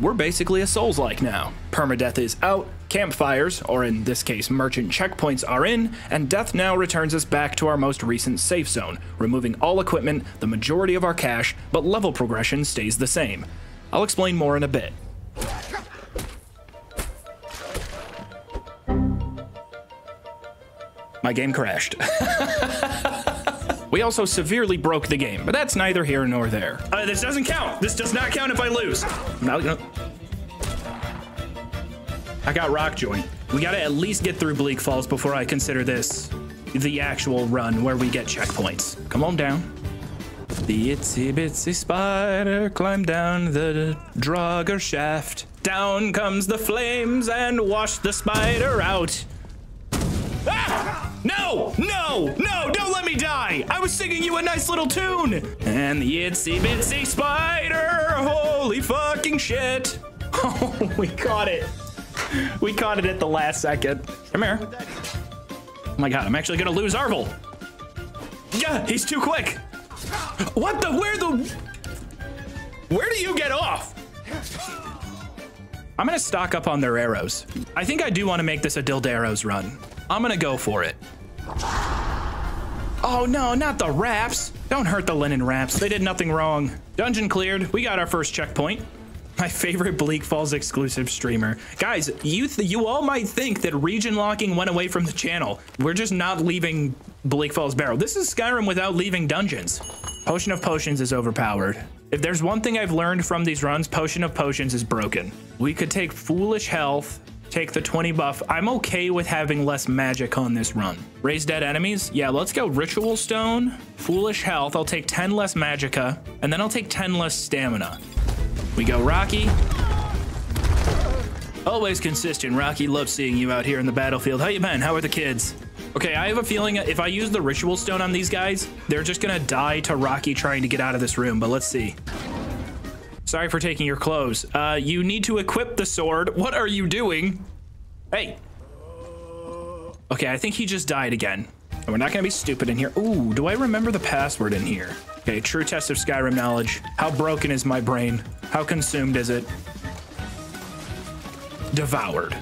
we're basically a Souls-like now. Permadeath is out, campfires, or in this case merchant checkpoints are in, and death now returns us back to our most recent safe zone, removing all equipment, the majority of our cash, but level progression stays the same. I'll explain more in a bit. My game crashed. we also severely broke the game, but that's neither here nor there. Uh, this doesn't count. This does not count if I lose. No, no. I got Rockjoint. We gotta at least get through Bleak Falls before I consider this the actual run where we get checkpoints. Come on down. The itsy bitsy spider climbed down the Draugr shaft. Down comes the flames and wash the spider out. No! No! No! Don't let me die! I was singing you a nice little tune! And the itsy bitsy spider! Holy fucking shit! Oh, we caught it. We caught it at the last second. Come here. Oh my god, I'm actually gonna lose Arvel. Yeah, he's too quick. What the? Where the? Where do you get off? I'm gonna stock up on their arrows. I think I do want to make this a Dildaros run. I'm gonna go for it. Oh no, not the wraps. Don't hurt the linen wraps. They did nothing wrong. Dungeon cleared. We got our first checkpoint. My favorite Bleak Falls exclusive streamer. Guys, you you all might think that region locking went away from the channel. We're just not leaving Bleak Falls Barrow. This is Skyrim without leaving dungeons. Potion of Potions is overpowered. If there's one thing I've learned from these runs, Potion of Potions is broken. We could take Foolish Health, take the 20 buff. I'm okay with having less magic on this run. Raise dead enemies? Yeah, let's go Ritual Stone, Foolish Health. I'll take 10 less magicka, and then I'll take 10 less stamina. We go Rocky. Always consistent. Rocky, love seeing you out here in the battlefield. How you been? How are the kids? Okay, I have a feeling if I use the ritual stone on these guys, they're just gonna die to Rocky trying to get out of this room, but let's see. Sorry for taking your clothes. Uh, you need to equip the sword. What are you doing? Hey. Okay, I think he just died again. And we're not gonna be stupid in here. Ooh, do I remember the password in here? Okay, true test of Skyrim knowledge. How broken is my brain? How consumed is it? Devoured.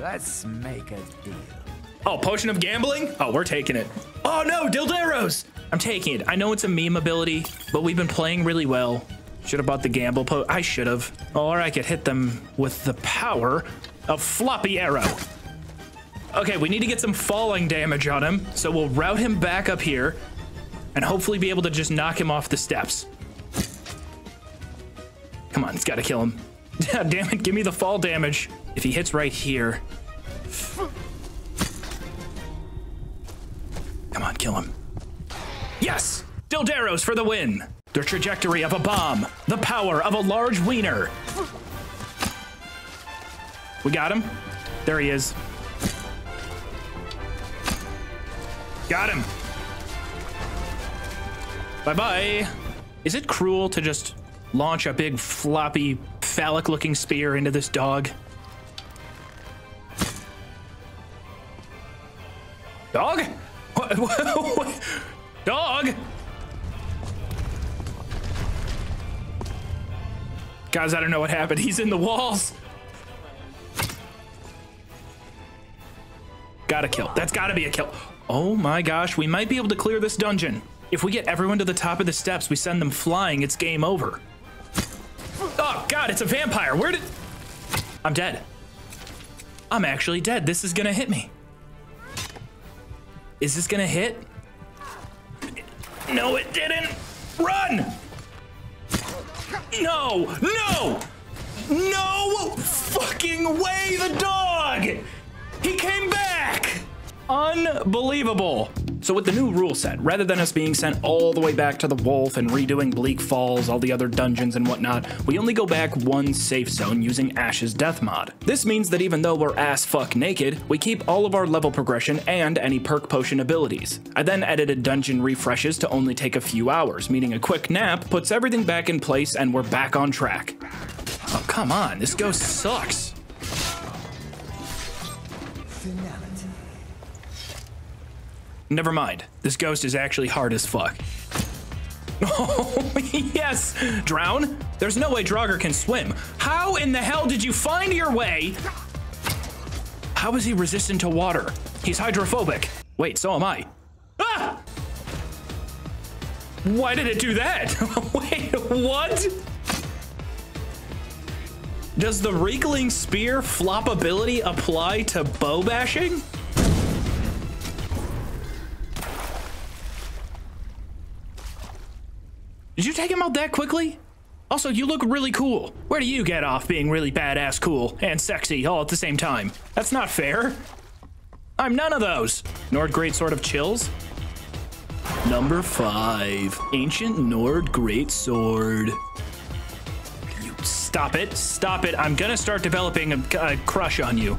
Let's make a deal. Oh, potion of gambling? Oh, we're taking it. Oh no, Dildaros! I'm taking it. I know it's a meme ability, but we've been playing really well. Should have bought the gamble po- I should have. Or I could hit them with the power of floppy arrow. Okay, we need to get some falling damage on him, so we'll route him back up here and hopefully be able to just knock him off the steps. Come on, it's gotta kill him. Damn it, give me the fall damage. If he hits right here. Come on, kill him. Yes! Dildaros for the win! The trajectory of a bomb. The power of a large wiener. We got him. There he is. Got him. Bye-bye. Is it cruel to just launch a big floppy phallic looking spear into this dog? Dog? Dog? Guys, I don't know what happened. He's in the walls. Gotta kill. That's gotta be a kill. Oh my gosh, we might be able to clear this dungeon. If we get everyone to the top of the steps, we send them flying, it's game over. Oh god, it's a vampire. Where did... I'm dead. I'm actually dead. This is gonna hit me. Is this gonna hit? No, it didn't. Run! No! No! No fucking way, the dog! He came back! Unbelievable. So with the new rule set, rather than us being sent all the way back to the Wolf and redoing Bleak Falls, all the other dungeons and whatnot, we only go back one safe zone using Ash's death mod. This means that even though we're ass fuck naked, we keep all of our level progression and any perk potion abilities. I then edited dungeon refreshes to only take a few hours, meaning a quick nap puts everything back in place and we're back on track. Oh, come on, this ghost sucks. Never mind. This ghost is actually hard as fuck. Oh, yes! Drown? There's no way Draugr can swim. How in the hell did you find your way? How is he resistant to water? He's hydrophobic. Wait, so am I. Ah! Why did it do that? Wait, what? Does the Riekling Spear flop ability apply to bow bashing? Did you take him out that quickly? Also, you look really cool. Where do you get off being really badass cool and sexy all at the same time? That's not fair. I'm none of those. Nord Great Sword of Chills? Number five. Ancient Nord Great Sword. You stop it. Stop it. I'm gonna start developing a, a crush on you.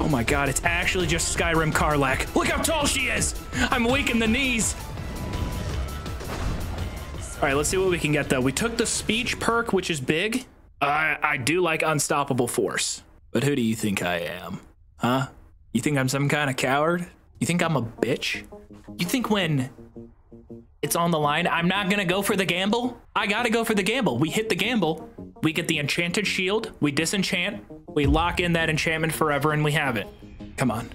Oh my god, it's actually just Skyrim Karlach. Look how tall she is! I'm weak in the knees. All right, let's see what we can get though. We took the speech perk, which is big. I I do like unstoppable force. But who do you think I am? Huh? You think I'm some kind of coward? You think I'm a bitch? You think when it's on the line, I'm not gonna go for the gamble? I gotta go for the gamble. We hit the gamble, we get the enchanted shield, we disenchant, we lock in that enchantment forever, and we have it. Come on.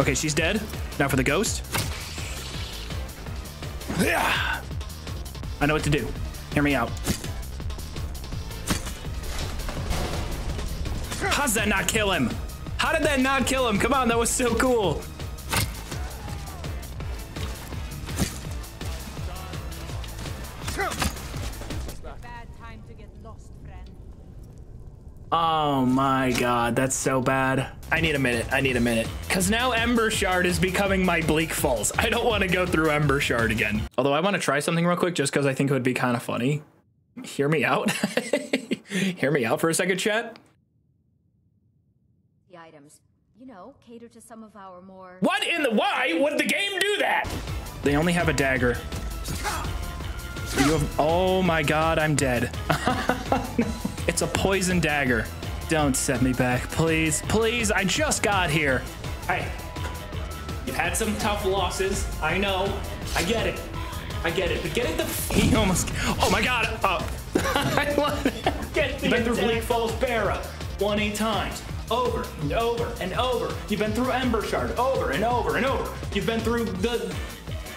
Okay, she's dead. Now for the ghost. Yeah. I know what to do. Hear me out. How's that not kill him? How did that not kill him? Come on, that was so cool. Oh my god, that's so bad. I need a minute. I need a minute. Because now Embershard is becoming my Bleak Falls. I don't want to go through Embershard again. Although I want to try something real quick just because I think it would be kind of funny. Hear me out. Hear me out for a second, chat. The items, you know, cater to some of our more. What in the why would the game do that? They only have a dagger. You have, oh my god, I'm dead. it's a poison dagger. Don't set me back, please. Please, I just got here. Hey, you've had some tough losses. I know. I get it. I get it. But get it the. He almost. Oh my god. Uh, I want get the. You've been through Bleak Falls Barrow 20 times. Over and over and over. You've been through Embershard over and over and over. You've been through the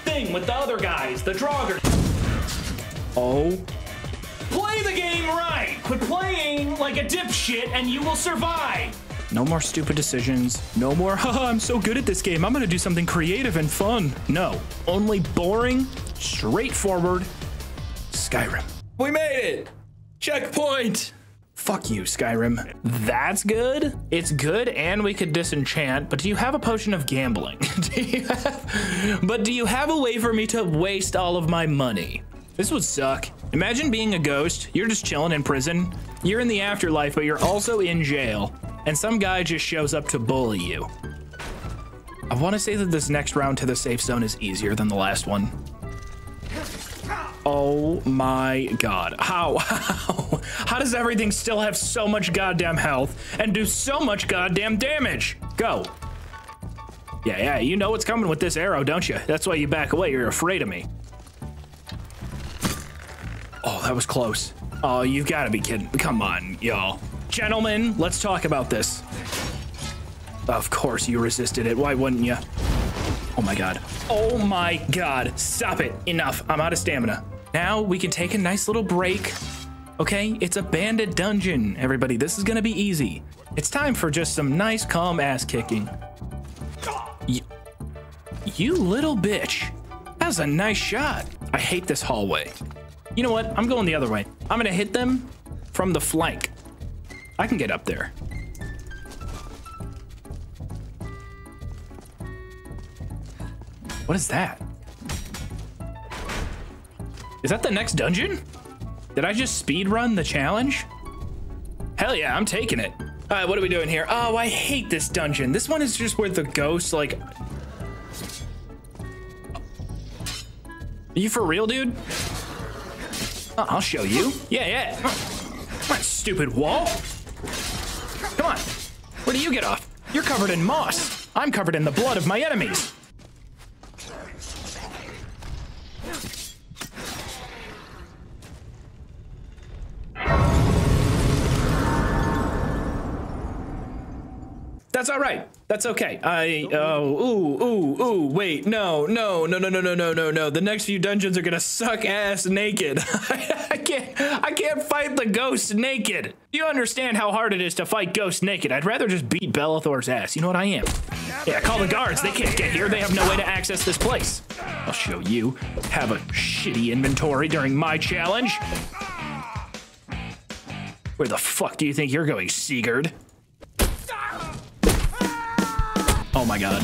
thing with the other guys, the Draugr. Oh. Play the game right. Quit playing like a dipshit and you will survive. No more stupid decisions. No more, haha, I'm so good at this game. I'm gonna do something creative and fun. No, only boring, straightforward Skyrim. We made it! Checkpoint! Fuck you, Skyrim. That's good. It's good, and we could disenchant, but do you have a potion of gambling? do you have, but do you have a way for me to waste all of my money? This would suck. Imagine being a ghost. You're just chilling in prison. You're in the afterlife, but you're also in jail. And some guy just shows up to bully you. I want to say that this next round to the safe zone is easier than the last one. Oh my god. How? How? How does everything still have so much goddamn health and do so much goddamn damage? Go. Yeah, yeah, you know what's coming with this arrow, don't you? That's why you back away. You're afraid of me. That was close. Oh, you've got to be kidding. Come on, y'all. Gentlemen, let's talk about this. Of course you resisted it. Why wouldn't you? Oh my god. Oh my god. Stop it. Enough. I'm out of stamina. Now we can take a nice little break. Okay, it's a bandit dungeon, everybody. This is gonna be easy. It's time for just some nice, calm ass kicking. You little bitch. That was a nice shot. I hate this hallway. You know what? I'm going the other way. I'm gonna hit them from the flank. I can get up there. What is that? Is that the next dungeon? Did I just speed run the challenge? Hell yeah, I'm taking it. All right, what are we doing here? Oh, I hate this dungeon. This one is just where the ghosts, like... Are you for real, dude? Uh, I'll show you. Yeah, yeah. Come on, stupid wall. Come on. Where do you get off? You're covered in moss. I'm covered in the blood of my enemies. That's all right. That's okay. I oh ooh ooh ooh wait no no no no no no no no no. The next few dungeons are gonna suck ass naked. I can't I can't fight the ghosts naked. You understand how hard it is to fight ghosts naked? I'd rather just beat Belethor's ass. You know what I am? Yeah, call the guards. They can't get here. They have no way to access this place. I'll show you. Have a shitty inventory during my challenge. Where the fuck do you think you're going, Sigurd? Oh my god.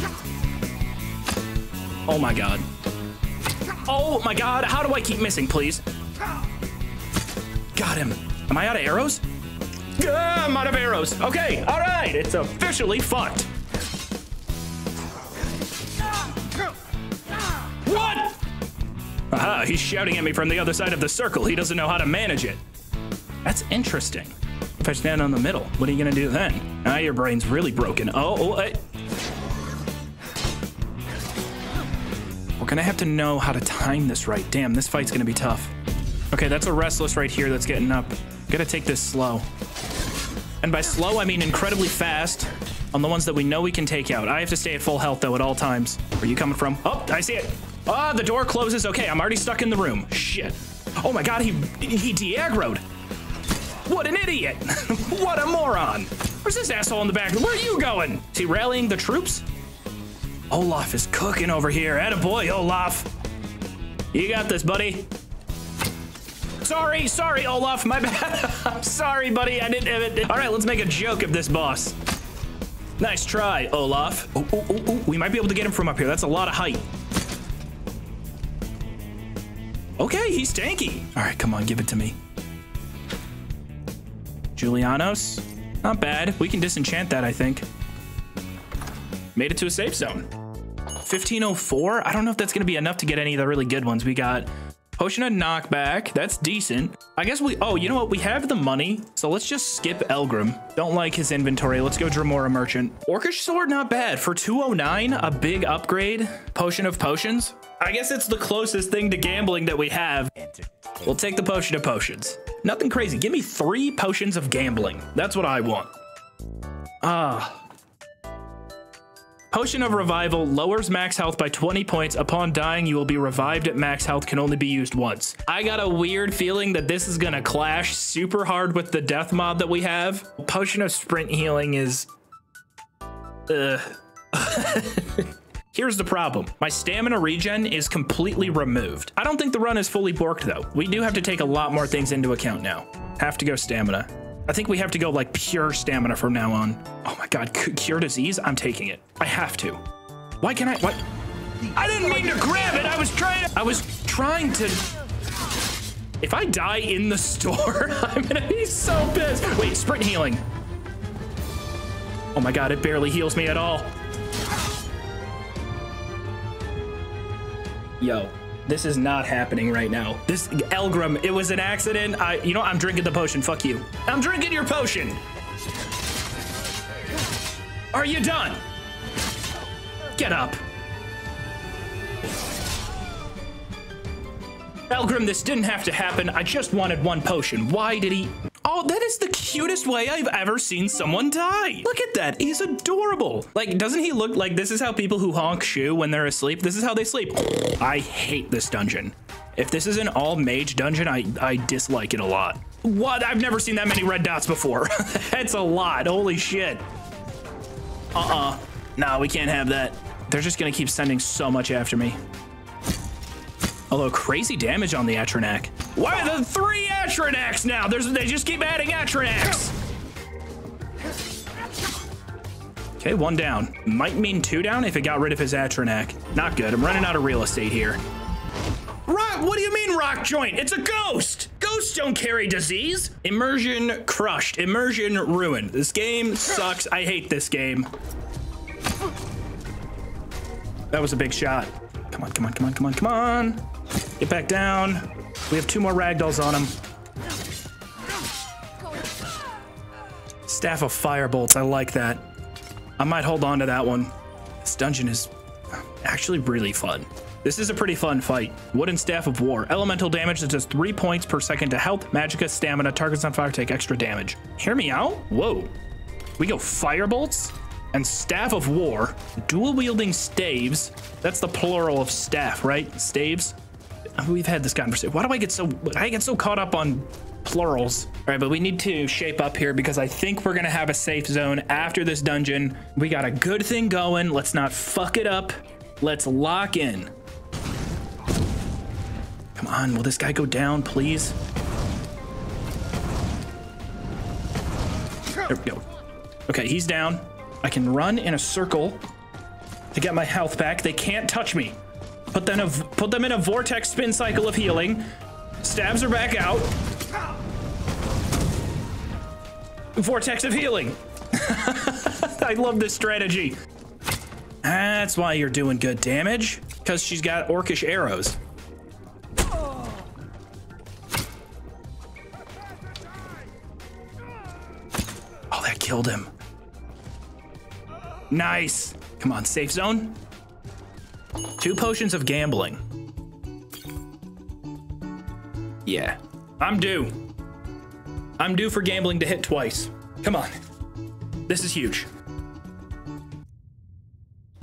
Oh my god. Oh my god, how do I keep missing, please? Got him. Am I out of arrows? Ah, I'm out of arrows. Okay, all right, it's officially fucked. What? Aha, he's shouting at me from the other side of the circle. He doesn't know how to manage it. That's interesting. If I stand on the middle, what are you gonna do then? Now your brain's really broken. Oh, oh I... Gonna have to know how to time this right. Damn, this fight's gonna be tough. Okay, that's a restless right here that's getting up. Gotta take this slow. And by slow, I mean incredibly fast on the ones that we know we can take out. I have to stay at full health, though, at all times. Where are you coming from? Oh, I see it. Ah, the door closes. Okay, I'm already stuck in the room. Shit. Oh my god, he he de-aggroed. What an idiot. what a moron. Where's this asshole in the back? Where are you going? Is he rallying the troops? Olaf is cooking over here. Attaboy, Olaf. You got this, buddy. Sorry, sorry, Olaf. My bad. I'm sorry, buddy. I didn't. All right, let's make a joke of this boss. Nice try, Olaf. Oh, oh, oh, oh. We might be able to get him from up here. That's a lot of height. Okay, he's tanky. All right, come on, give it to me. Julianos. Not bad. We can disenchant that, I think. Made it to a safe zone. 1504? I don't know if that's going to be enough to get any of the really good ones. We got Potion of Knockback. That's decent. I guess we... Oh, you know what? We have the money, so let's just skip Elgrim. Don't like his inventory. Let's go Dremora Merchant. Orcish Sword, not bad. For 209, a big upgrade. Potion of Potions. I guess it's the closest thing to gambling that we have. We'll take the Potion of Potions. Nothing crazy. Give me three potions of gambling. That's what I want. Ah. Potion of Revival lowers max health by 20 points. Upon dying, you will be revived at max health, can only be used once. I got a weird feeling that this is gonna clash super hard with the death mod that we have. Potion of Sprint Healing is... Ugh. Here's the problem. My stamina regen is completely removed. I don't think the run is fully borked though. We do have to take a lot more things into account now. Have to go stamina. I think we have to go like pure stamina from now on. Oh my god, cure disease? I'm taking it. I have to. Why can't I? What? I didn't mean to grab it. I was trying. To, I was trying to. If I die in the store, I'm gonna be so pissed. Wait, sprint healing. Oh my god, it barely heals me at all. Yo, this is not happening right now. This Elgrim, it was an accident. I, you know, I'm drinking the potion. Fuck you. I'm drinking your potion. Are you done? Get up. Elgrim, this didn't have to happen. I just wanted one potion. Why did he? Oh, that is the cutest way I've ever seen someone die. Look at that. He's adorable. Like, doesn't he look like this is how people who honk shoe when they're asleep? This is how they sleep. I hate this dungeon. If this is an all mage dungeon, I, I dislike it a lot. What? I've never seen that many red dots before. That's a lot. Holy shit. Uh-uh. Nah, we can't have that. They're just gonna keep sending so much after me. Although crazy damage on the Atronach. Why are the three Atronachs now? There's, they just keep adding Atronachs. Okay, one down. Might mean two down if it got rid of his Atronach. Not good. I'm running out of real estate here. Rock, what do you mean Rockjoint? It's a ghost. Ghosts don't carry disease. Immersion crushed. Immersion ruined. This game sucks. I hate this game. That was a big shot. Come on, come on, come on, come on, come on. Get back down. We have two more ragdolls on him. Staff of Firebolts, I like that. I might hold on to that one. This dungeon is actually really fun. This is a pretty fun fight. Wooden Staff of War. Elemental damage that does 3 points per second to health, magicka, stamina. Targets on fire take extra damage. Hear me out? Whoa. We go Firebolts and Staff of War. Dual wielding staves. That's the plural of staff, right? Staves? We've had this conversation. Why do I get so I get so caught up on plurals? All right, but we need to shape up here because I think we're gonna have a safe zone after this dungeon. We got a good thing going. Let's not fuck it up. Let's lock in. Come on, will this guy go down, please? There we go. Okay, he's down. I can run in a circle to get my health back. They can't touch me. Put them, a, put them in a vortex spin cycle of healing. Stabs her back out. Vortex of healing. I love this strategy. That's why you're doing good damage. Because she's got orcish arrows. Oh, that killed him. Nice. Come on, safe zone. Two potions of gambling. Yeah, I'm due. I'm due for gambling to hit twice. Come on. This is huge.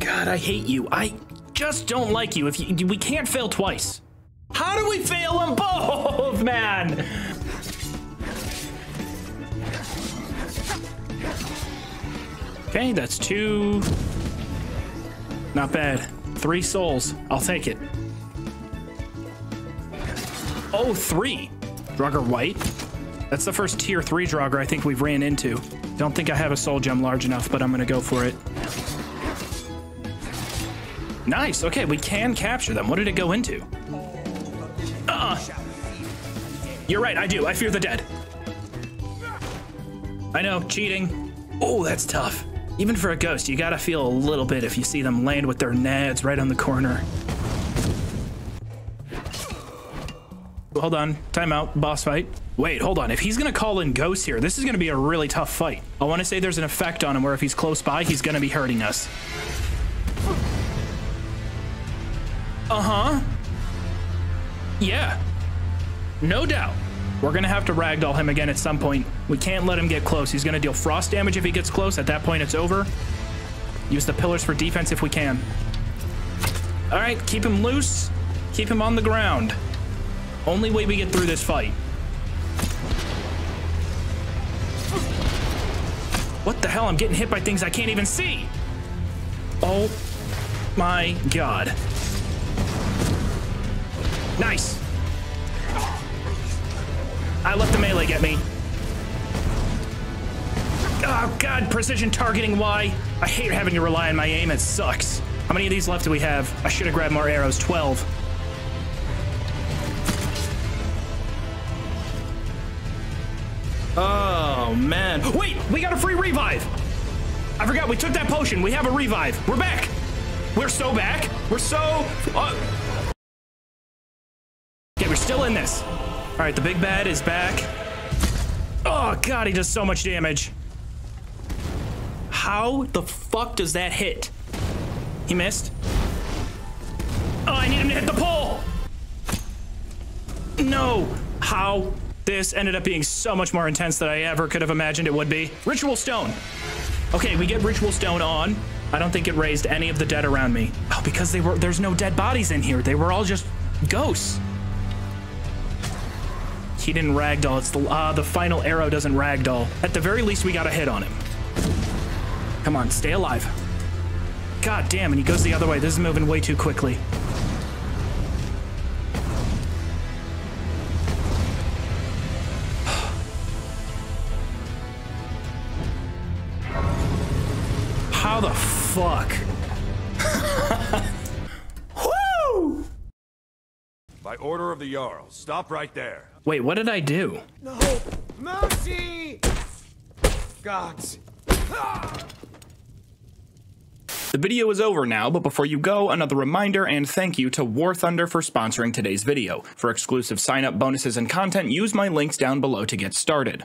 God, I hate you. I just don't like you. If you, we can't fail twice. How do we fail them both, man? Okay, that's two. Not bad. Three souls. I'll take it. Oh, three. Draugr Wight. That's the first tier three Draugr I think we've ran into. Don't think I have a soul gem large enough, but I'm gonna go for it. Nice. Okay, we can capture them. What did it go into? Uh, you're right. I do. I fear the dead. I know. Cheating. Oh, that's tough. Even for a ghost, you gotta feel a little bit if you see them land with their nads right on the corner. Hold on, timeout, boss fight. Wait, hold on. If he's gonna call in ghosts here, this is gonna be a really tough fight. I wanna say there's an effect on him where if he's close by, he's gonna be hurting us. Uh-huh. Yeah. No doubt. We're gonna have to ragdoll him again at some point. We can't let him get close. He's gonna deal frost damage if he gets close. At that point, it's over. Use the pillars for defense if we can. All right, keep him loose. Keep him on the ground. Only way we get through this fight. What the hell? I'm getting hit by things I can't even see. Oh my god. Nice. I let the melee get me. Oh god, precision targeting Y. I hate having to rely on my aim, it sucks. How many of these left do we have? I should have grabbed more arrows, 12. Oh man. Wait, we got a free revive. I forgot, we took that potion. We have a revive. We're back. We're so back. We're so... Uh... Okay, we're still in this. All right, the big bad is back. Oh god, he does so much damage. How the fuck does that hit? He missed. Oh, I need him to hit the pole. No. How? This ended up being so much more intense than I ever could have imagined it would be. Ritual Stone. Okay, we get Ritual Stone on. I don't think it raised any of the dead around me. Oh, because they were there's no dead bodies in here. They were all just ghosts. He didn't ragdoll. It's the uh, the final arrow doesn't ragdoll. At the very least, we got a hit on him. Come on, stay alive. God damn, and he goes the other way. This is moving way too quickly. How the fuck? Order of the Jarl, stop right there. Wait, what did I do? No! Mercy! Gods. The video is over now, but before you go, another reminder and thank you to War Thunder for sponsoring today's video. For exclusive sign-up bonuses and content, use my links down below to get started.